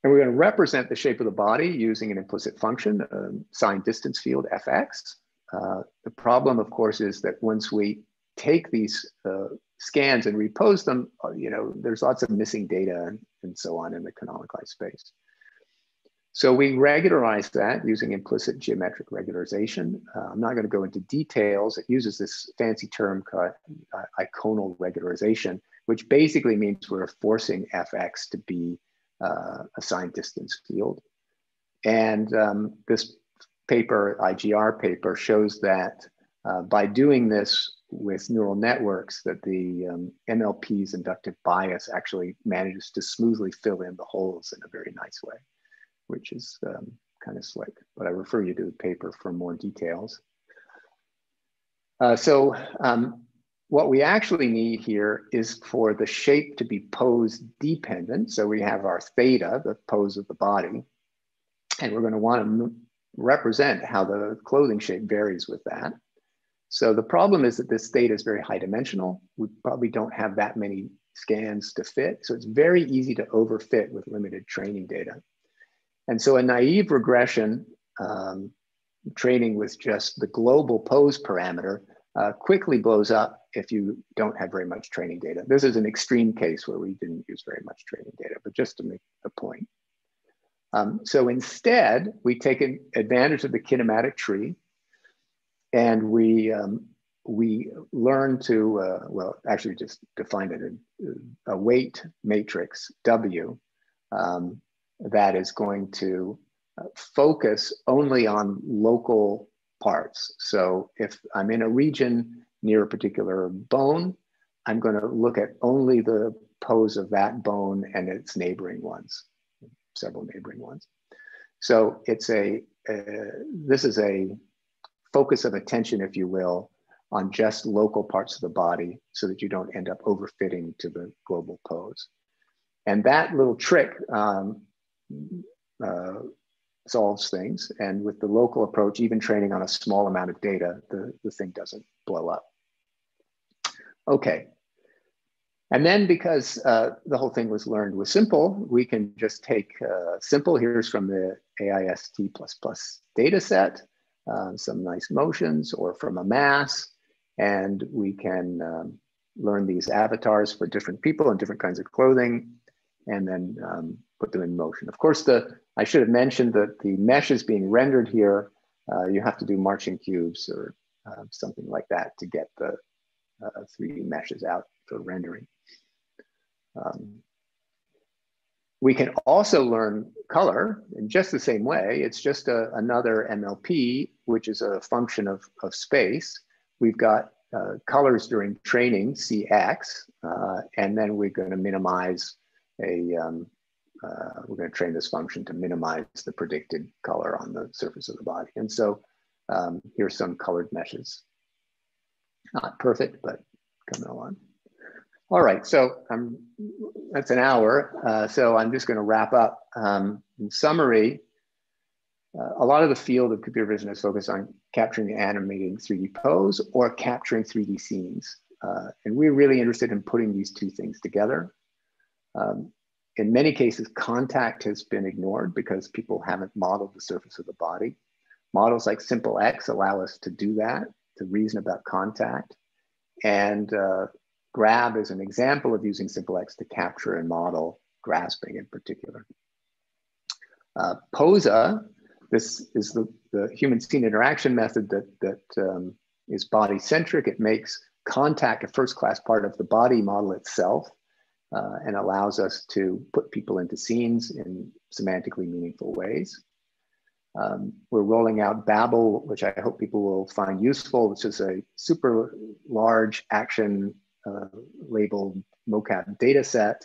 And we're going to represent the shape of the body using an implicit function, a signed distance field, fx. Uh, the problem, of course, is that once we take these uh, scans and repose them, uh, you know, there's lots of missing data and, and so on in the canonicalized space. So we regularize that using implicit geometric regularization. Uh, I'm not going to go into details. It uses this fancy term called uh, eikonal regularization, which basically means we're forcing fx to be uh, assigned distance field. And um, this paper, IGR paper, shows that uh, by doing this with neural networks, that the um, MLP's inductive bias actually manages to smoothly fill in the holes in a very nice way, which is um, kind of slick. But I refer you to the paper for more details. Uh, so um, what we actually need here is for the shape to be pose dependent. So we have our theta, the pose of the body, and we're going to want to represent how the clothing shape varies with that. So the problem is that this theta is very high dimensional. We probably don't have that many scans to fit. So it's very easy to overfit with limited training data. And so a naive regression um, training with just the global pose parameter uh, quickly blows up if you don't have very much training data. This is an extreme case where we didn't use very much training data, but just to make the point. Um, so instead, we take advantage of the kinematic tree and we, um, we learn to, uh, well, actually just define it a, weight matrix, W, um, that is going to uh, focus only on local parts. So if I'm in a region near a particular bone, I'm going to look at only the pose of that bone and its neighboring ones, several neighboring ones. So it's a, uh, this is a focus of attention, if you will, on just local parts of the body so that you don't end up overfitting to the global pose. And that little trick um, uh, solves things. And with the local approach, even training on a small amount of data, the, the thing doesn't blow up. Okay. And then because uh, the whole thing was learned with SMPL, we can just take uh, SMPL, here's from the AIST++ data set, uh, some nice motions or from AMASS, and we can um, learn these avatars for different people and different kinds of clothing, and then um, put them in motion. Of course, the I should have mentioned that the mesh is being rendered here. Uh, you have to do marching cubes or uh, something like that to get the uh, 3D meshes out for rendering. Um, we can also learn color in just the same way. It's just a, another MLP, which is a function of, of space. We've got uh, colors during training, CX, uh, and then we're going to minimize a, um, uh, we're going to train this function to minimize the predicted color on the surface of the body. And so um, here's some colored meshes. Not perfect, but coming along. All right, so that's an hour. Uh, so I'm just going to wrap up. Um, in summary, uh, a lot of the field of computer vision is focused on capturing and animating 3D pose or capturing 3D scenes. Uh, and we're really interested in putting these two things together. Um, in many cases, contact has been ignored because people haven't modeled the surface of the body. Models like SMPL-X allow us to do that, to reason about contact. And uh, Grab is an example of using SMPL-X to capture and model grasping in particular. Uh, POSA, this is the, the human scene interaction method that, that um, is body centric. It makes contact a first class part of the body model itself uh, and allows us to put people into scenes in semantically meaningful ways. Um, we're rolling out Babel, which I hope people will find useful, which is a super large action uh, labeled mocap data set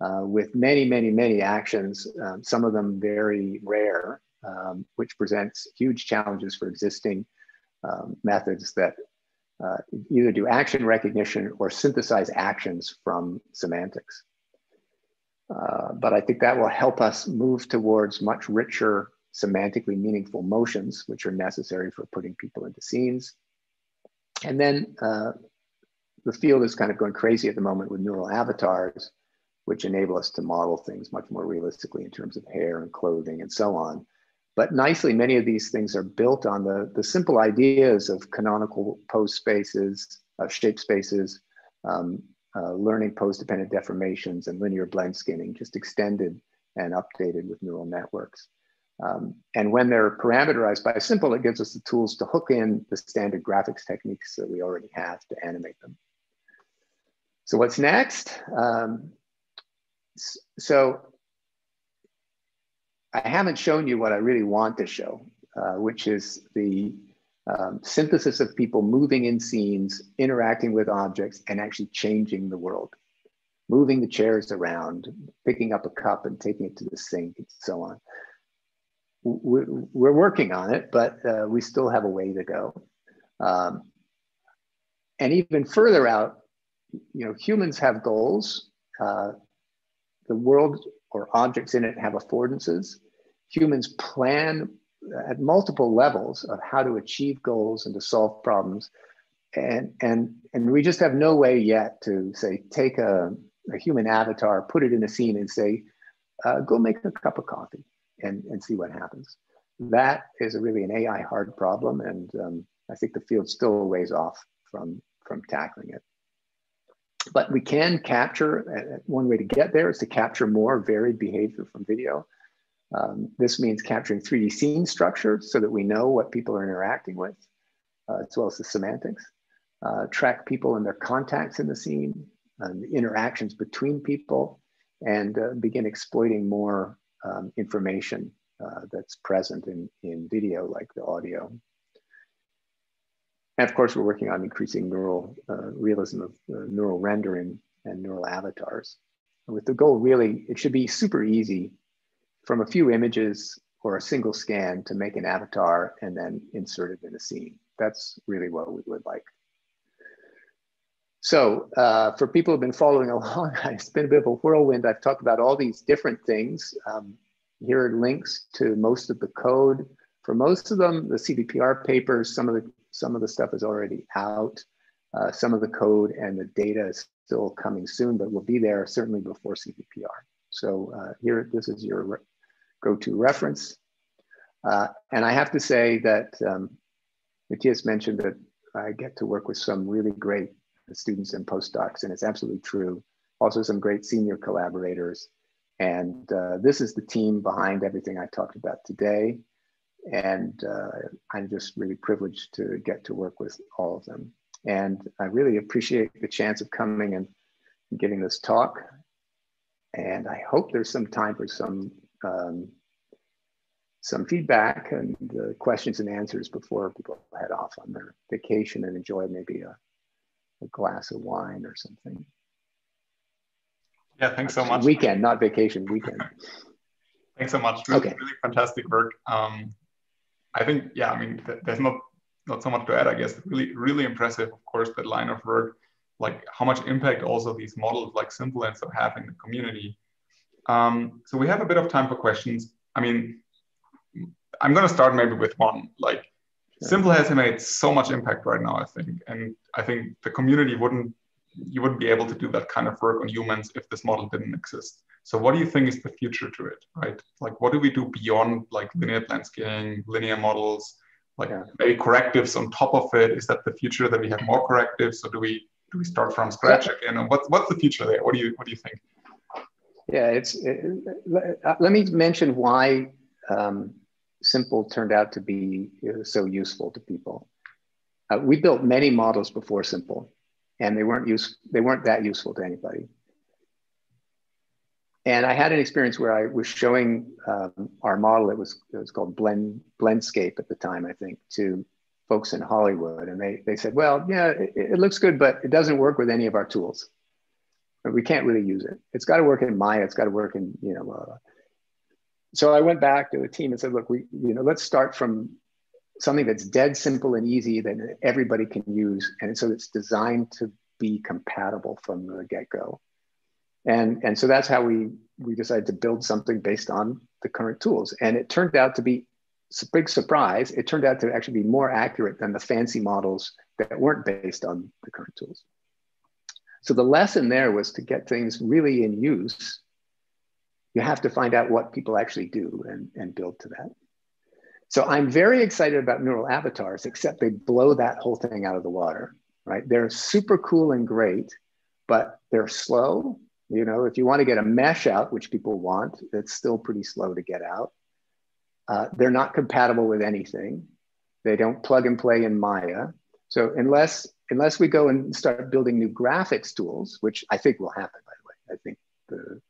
uh, with many, many, many actions, um, some of them very rare, um, which presents huge challenges for existing um, methods that uh, either do action recognition or synthesize actions from semantics. Uh, but I think that will help us move towards much richer semantically meaningful motions, which are necessary for putting people into scenes. And then uh, the field is kind of going crazy at the moment with neural avatars, which enable us to model things much more realistically in terms of hair and clothing and so on. But nicely, many of these things are built on the, the simple ideas of canonical pose spaces, uh, shape spaces, um, uh, learning pose-dependent deformations, and linear blend skinning, just extended and updated with neural networks. Um, and when they're parameterized by SMPL, it gives us the tools to hook in the standard graphics techniques that we already have to animate them. So what's next? Um, so I haven't shown you what I really want to show, uh, which is the um, synthesis of people moving in scenes, interacting with objects, and actually changing the world. Moving the chairs around, picking up a cup and taking it to the sink, and so on. We're working on it, but uh, we still have a way to go. Um, and even further out, you know, humans have goals. Uh, the world or objects in it have affordances humans plan at multiple levels of how to achieve goals and to solve problems. And, and, and we just have no way yet to say, take a, a human avatar, put it in a scene and say, uh, go make a cup of coffee and, and see what happens. That is really an AI hard problem. And um, I think the field still ways off from, from tackling it. But we can capture, uh, one way to get there is to capture more varied behavior from video. Um, this means capturing 3D scene structure so that we know what people are interacting with, uh, as well as the semantics. Uh, track people and their contacts in the scene, and the interactions between people, and uh, begin exploiting more um, information uh, that's present in, in video, like the audio. And of course, we're working on increasing neural uh, realism of uh, neural rendering and neural avatars. With the goal, really, it should be super easy from a few images or a single scan to make an avatar and then insert it in a scene. That's really what we would like. So uh, for people who've been following along, it's been a bit of a whirlwind. I've talked about all these different things. Um, here are links to most of the code. For most of them, the CVPR papers, some of the, some of the stuff is already out. Uh, some of the code and the data is still coming soon, but will be there certainly before CVPR. So uh, here, this is your go-to reference. Uh, and I have to say that um, Matthias mentioned that I get to work with some really great students and postdocs, and it's absolutely true. Also, some great senior collaborators. And uh, this is the team behind everything I talked about today. And uh, I'm just really privileged to get to work with all of them. And I really appreciate the chance of coming and giving this talk. And I hope there's some time for some um, some feedback and uh, questions and answers before people head off on their vacation and enjoy maybe a, a glass of wine or something. Yeah, thanks so much. Weekend, not vacation, weekend. thanks so much. Really, okay. really fantastic work. Um, I think, yeah, I mean, th there's not not so much to add, I guess. Really, really impressive, of course, that line of work, like how much impact also these models like SMPL and so have in the community. Um, so we have a bit of time for questions. I mean, I'm going to start maybe with one. Like, SMPL has made so much impact right now, I think, and I think the community wouldn't you wouldn't be able to do that kind of work on humans if this model didn't exist. So, what do you think is the future to it, right? Like, what do we do beyond like linear blend skinning, linear models, like yeah. maybe correctives on top of it? Is that the future that we have more correctives, or do we do we start from scratch again? What's what's the future there? What do you what do you think? Yeah, it's. It, let me mention why um, SMPL turned out to be so useful to people. Uh, we built many models before SMPL, and they weren't use they weren't that useful to anybody. And I had an experience where I was showing um, our model. It was it was called Blend BlendSCAPE at the time, I think, to folks in Hollywood, and they they said, "Well, yeah, it, it looks good, but it doesn't work with any of our tools. We can't really use it. It's got to work in Maya. It's got to work in you know." Uh, so I went back to the team and said, "Look, we you know let's start from something that's dead simple and easy that everybody can use, and so it's designed to be compatible from the get go." And, and so that's how we, we decided to build something based on the current tools. And it turned out to be a big surprise. It turned out to actually be more accurate than the fancy models that weren't based on the current tools. So the lesson there was to get things really in use, you have to find out what people actually do and, and build to that. So I'm very excited about neural avatars, except they blow that whole thing out of the water, right? They're super cool and great, but they're slow you know, if you want to get a mesh out, which people want, it's still pretty slow to get out. Uh, they're not compatible with anything. They don't plug and play in Maya. So unless unless we go and start building new graphics tools, which I think will happen, by the way, I think the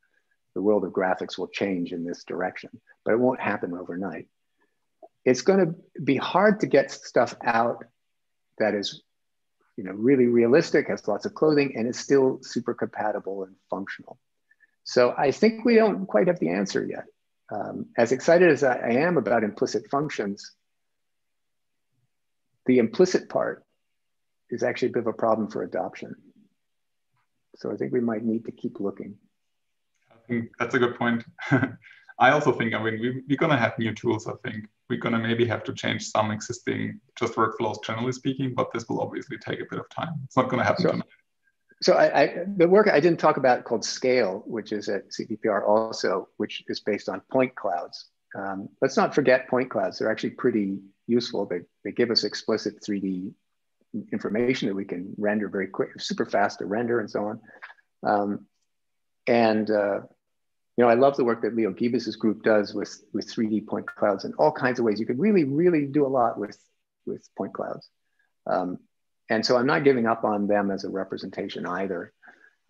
the world of graphics will change in this direction, but it won't happen overnight. It's going to be hard to get stuff out that is you know, really realistic, has lots of clothing, and is still super compatible and functional. So I think we don't quite have the answer yet. Um, as excited as I am about implicit functions, the implicit part is actually a bit of a problem for adoption. So I think we might need to keep looking. Think that's a good point. I also think, I mean, we, we're going to have new tools, I think. We're going to maybe have to change some existing just workflows, generally speaking, but this will obviously take a bit of time. It's not going to happen so, tonight. So I, I, the work I didn't talk about called Scale, which is at CVPR also, which is based on point clouds. Um, let's not forget point clouds. They're actually pretty useful. They, they give us explicit 3D information that we can render very quick, super fast to render and so on. Um, and uh, you know, I love the work that Leo Guibas's group does with, with 3D point clouds in all kinds of ways. You could really, really do a lot with, with point clouds. Um, and so I'm not giving up on them as a representation either.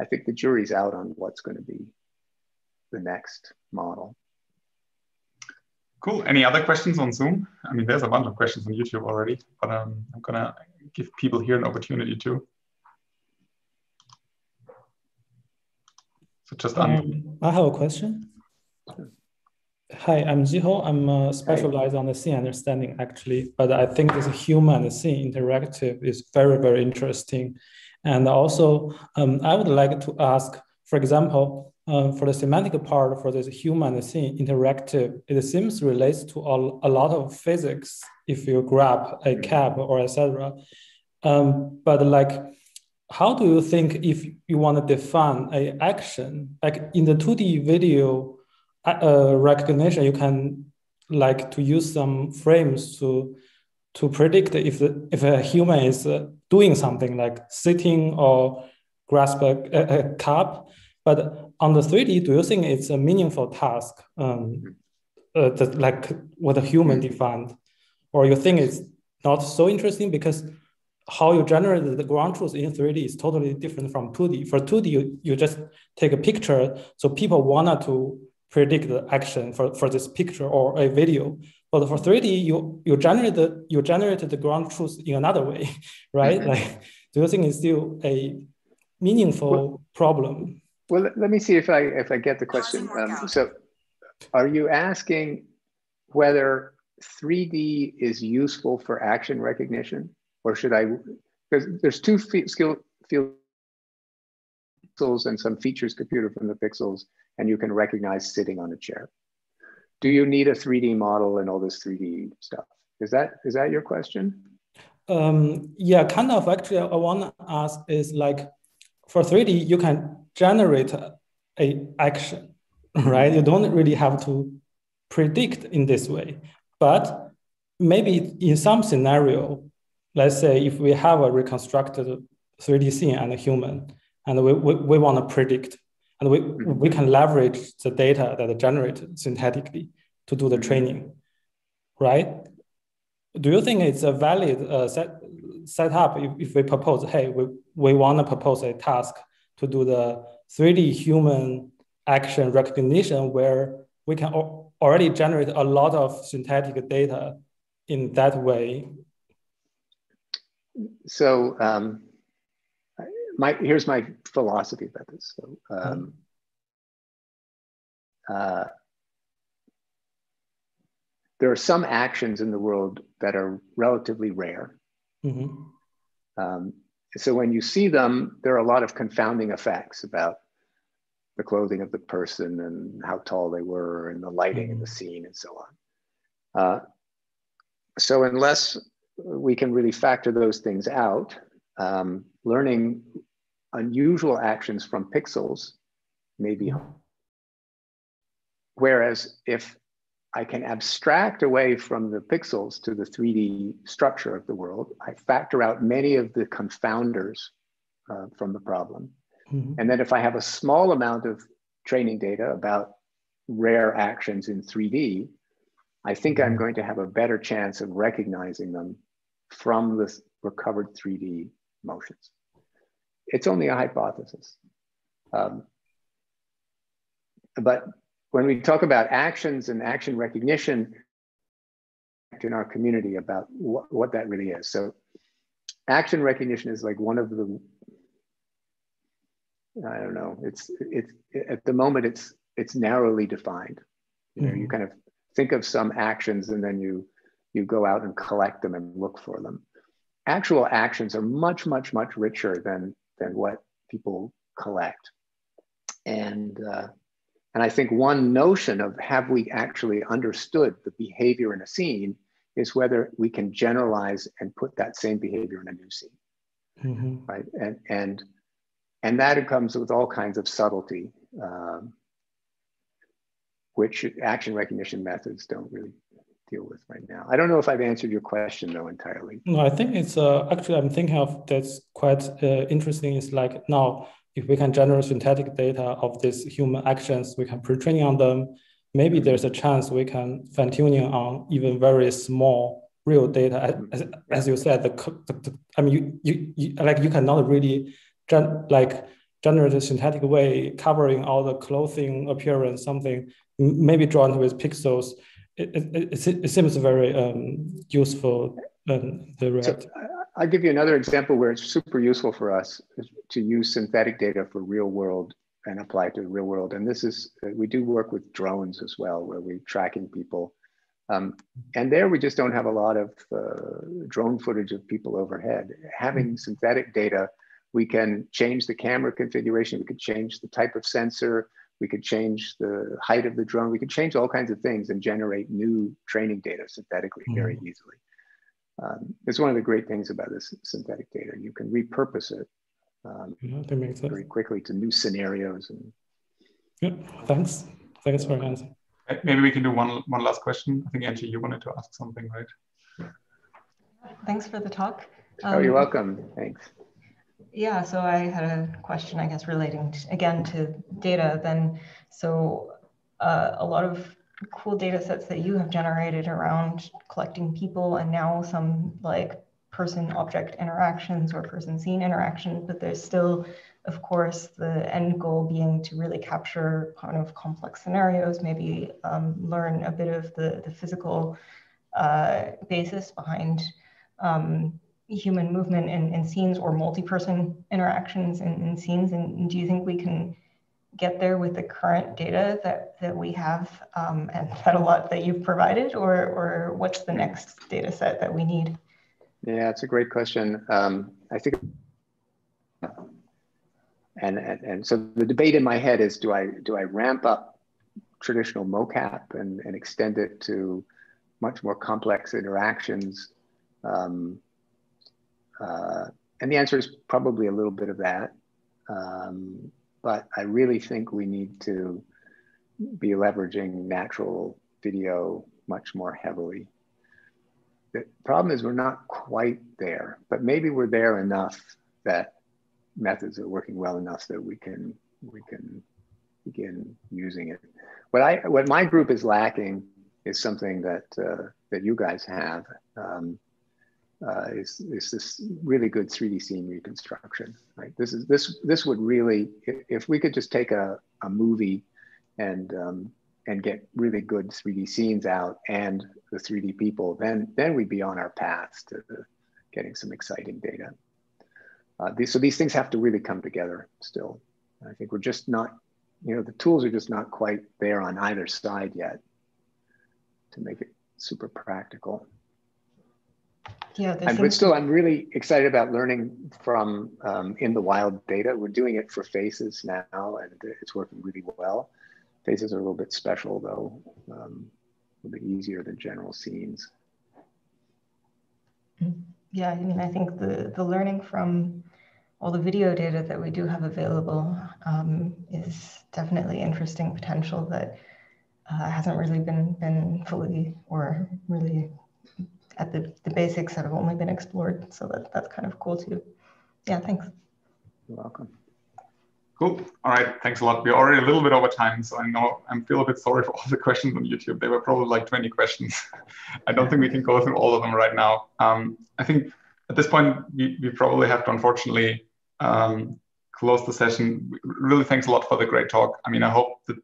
I think the jury's out on what's going to be the next model. Cool. Any other questions on Zoom? I mean, there's a bunch of questions on YouTube already, but um, I'm going to give people here an opportunity too. So just um, I have a question. Hi, I'm Jiho. I'm uh, specialized on the scene understanding actually, but I think this human scene interactive is very, very interesting. And also, um, I would like to ask, for example, uh, for the semantic part for this human scene interactive, it seems relates to a, a lot of physics if you grab a cab or etc. Um, but like how do you think if you want to define a action like in the 2d video uh, uh, recognition you can like to use some frames to to predict if the, if a human is uh, doing something like sitting or grasp a, a, a, cup. But on the 3d do you think it's a meaningful task um, uh, that, like what a human defined? Or you think it's not so interesting because how you generate the ground truth in 3D is totally different from 2D. For 2D, you, you just take a picture. So people wanted to predict the action for, for this picture or a video. But for 3D, you you generate the you generated the ground truth in another way, right? Mm-hmm. Like, do you think it's still a meaningful well, problem? Well, let me see if I if I get the question. Um, so, are you asking whether 3D is useful for action recognition? Or should I? Because there's two skill field pixels and some features computed from the pixels, and you can recognize sitting on a chair. Do you need a 3D model and all this 3D stuff? Is that is that your question? Um, yeah, kind of. Actually, I want to ask is like for 3D, you can generate a, a action, right? You don't really have to predict in this way, but maybe in some scenario, let's say if we have a reconstructed 3D scene and a human, and we, we, we want to predict, and we, mm-hmm. we can leverage the data that are generated synthetically to do the training, right? Do you think it's a valid uh, set, setup if, if we propose, hey, we, we want to propose a task to do the 3D human action recognition where we can already generate a lot of synthetic data in that way? So um, my here's my philosophy about this. So, um, uh, there are some actions in the world that are relatively rare. Mm-hmm. Um, so when you see them, there are a lot of confounding effects about the clothing of the person and how tall they were and the lighting mm-hmm. and the scene and so on. Uh, so unless we can really factor those things out, um, learning unusual actions from pixels may be Whereas if I can abstract away from the pixels to the 3D structure of the world, I factor out many of the confounders uh, from the problem. Mm-hmm. And then if I have a small amount of training data about rare actions in 3D, I think I'm mm-hmm. going to have a better chance of recognizing them from the recovered 3D motions. It's only a hypothesis. Um, but when we talk about actions and action recognition in our community about what, what that really is. So action recognition is like one of the I don't know. It's it's at the moment it's it's narrowly defined. You know, mm-hmm. you kind of think of some actions and then you you go out and collect them and look for them. Actual actions are much much much richer than than what people collect. And uh, and I think one notion of have we actually understood the behavior in a scene is whether we can generalize and put that same behavior in a new scene. Mm-hmm. Right. And and and that comes with all kinds of subtlety, um, which action recognition methods don't really deal with right now. I don't know if I've answered your question though entirely. No, I think it's uh, actually I'm thinking of that's quite uh, interesting. Is like now if we can generate synthetic data of these human actions, we can pre-training on them. Maybe there's a chance we can fine tuning on even very small real data. As, as you said, the, the, I mean, you, you, you like you cannot really gen, like generate a synthetic way covering all the clothing appearance, something maybe drawn with pixels. It, it, it, seems very um, useful. Um, the so, I'll give you another example where it's super useful for us to use synthetic data for real world and apply it to the real world. And this is, we do work with drones as well, where we're tracking people. Um, and there we just don't have a lot of uh, drone footage of people overhead. Having synthetic data we can change the camera configuration. We could change the type of sensor. We could change the height of the drone. We could change all kinds of things and generate new training data synthetically mm-hmm. very easily. Um, it's one of the great things about this synthetic data. You can repurpose it um, yeah, very quickly to new scenarios. And yeah, thanks. Thanks for answering. Maybe we can do one one last question. I think Angie, you wanted to ask something, right? Thanks for the talk. Um, oh, you're um, welcome. Thanks. Yeah, so I had a question, I guess, relating to, again to data. Then, so uh, a lot of cool data sets that you have generated around collecting people, and now some like person-object interactions or person-scene interactions. But there's still, of course, the end goal being to really capture kind of complex scenarios, maybe um, learn a bit of the the physical uh, basis behind. Um, human movement in, in scenes or multi-person interactions in, in scenes? And do you think we can get there with the current data that, that we have um, and that a lot that you've provided or, or what's the next data set that we need? Yeah, it's a great question. Um, I think, and, and, and so the debate in my head is, do I, do I ramp up traditional mocap and, and extend it to much more complex interactions um, uh, and the answer is probably a little bit of that. Um, but I really think we need to be leveraging natural video much more heavily. The problem is we're not quite there, but maybe we're there enough that methods are working well enough that we can we can begin using it. What I what my group is lacking is something that uh, that you guys have. Um, uh, is, is this really good 3D scene reconstruction, right? This is this this would really, if we could just take a, a movie and um, and get really good 3D scenes out and the 3D people, then then we'd be on our paths to getting some exciting data. Uh, these, so these things have to really come together still. I think we're just not, you know, the tools are just not quite there on either side yet to make it super practical. Yeah, and, but still, I'm really excited about learning from um, in the wild data. We're doing it for faces now, and it's working really well. Faces are a little bit special, though, um, a little bit easier than general scenes. Yeah, I mean, I think the the learning from all the video data that we do have available um, is definitely interesting potential that uh, hasn't really been been fully or really at the, the basics that have only been explored. So that, that's kind of cool too. Yeah, thanks. You're welcome. Cool. All right. Thanks a lot. We're already a little bit over time, so I know I'm feel a bit sorry for all the questions on YouTube. They were probably like 20 questions. I don't think we can go through all of them right now. Um, I think at this point, we, we probably have to unfortunately um, close the session. Really, thanks a lot for the great talk. I mean, I hope that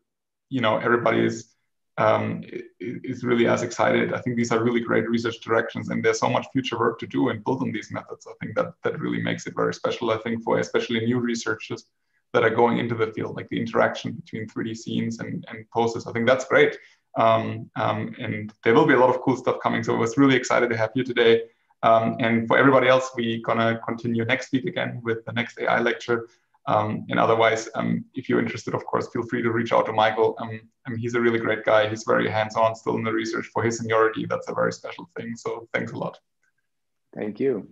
you know everybody is um, is really as excited. I think these are really great research directions, and there's so much future work to do and build on these methods. I think that that really makes it very special. I think for especially new researchers that are going into the field, like the interaction between 3D scenes and, and poses. I think that's great. Um, um, and there will be a lot of cool stuff coming. So I was really excited to have you today. Um, and for everybody else, we're gonna continue next week again with the next AI lecture. Um, and otherwise, um, if you're interested, of course, feel free to reach out to Michael. Um, um, he's a really great guy. He's very hands-on still in the research for his seniority. That's a very special thing. So thanks a lot. Thank you.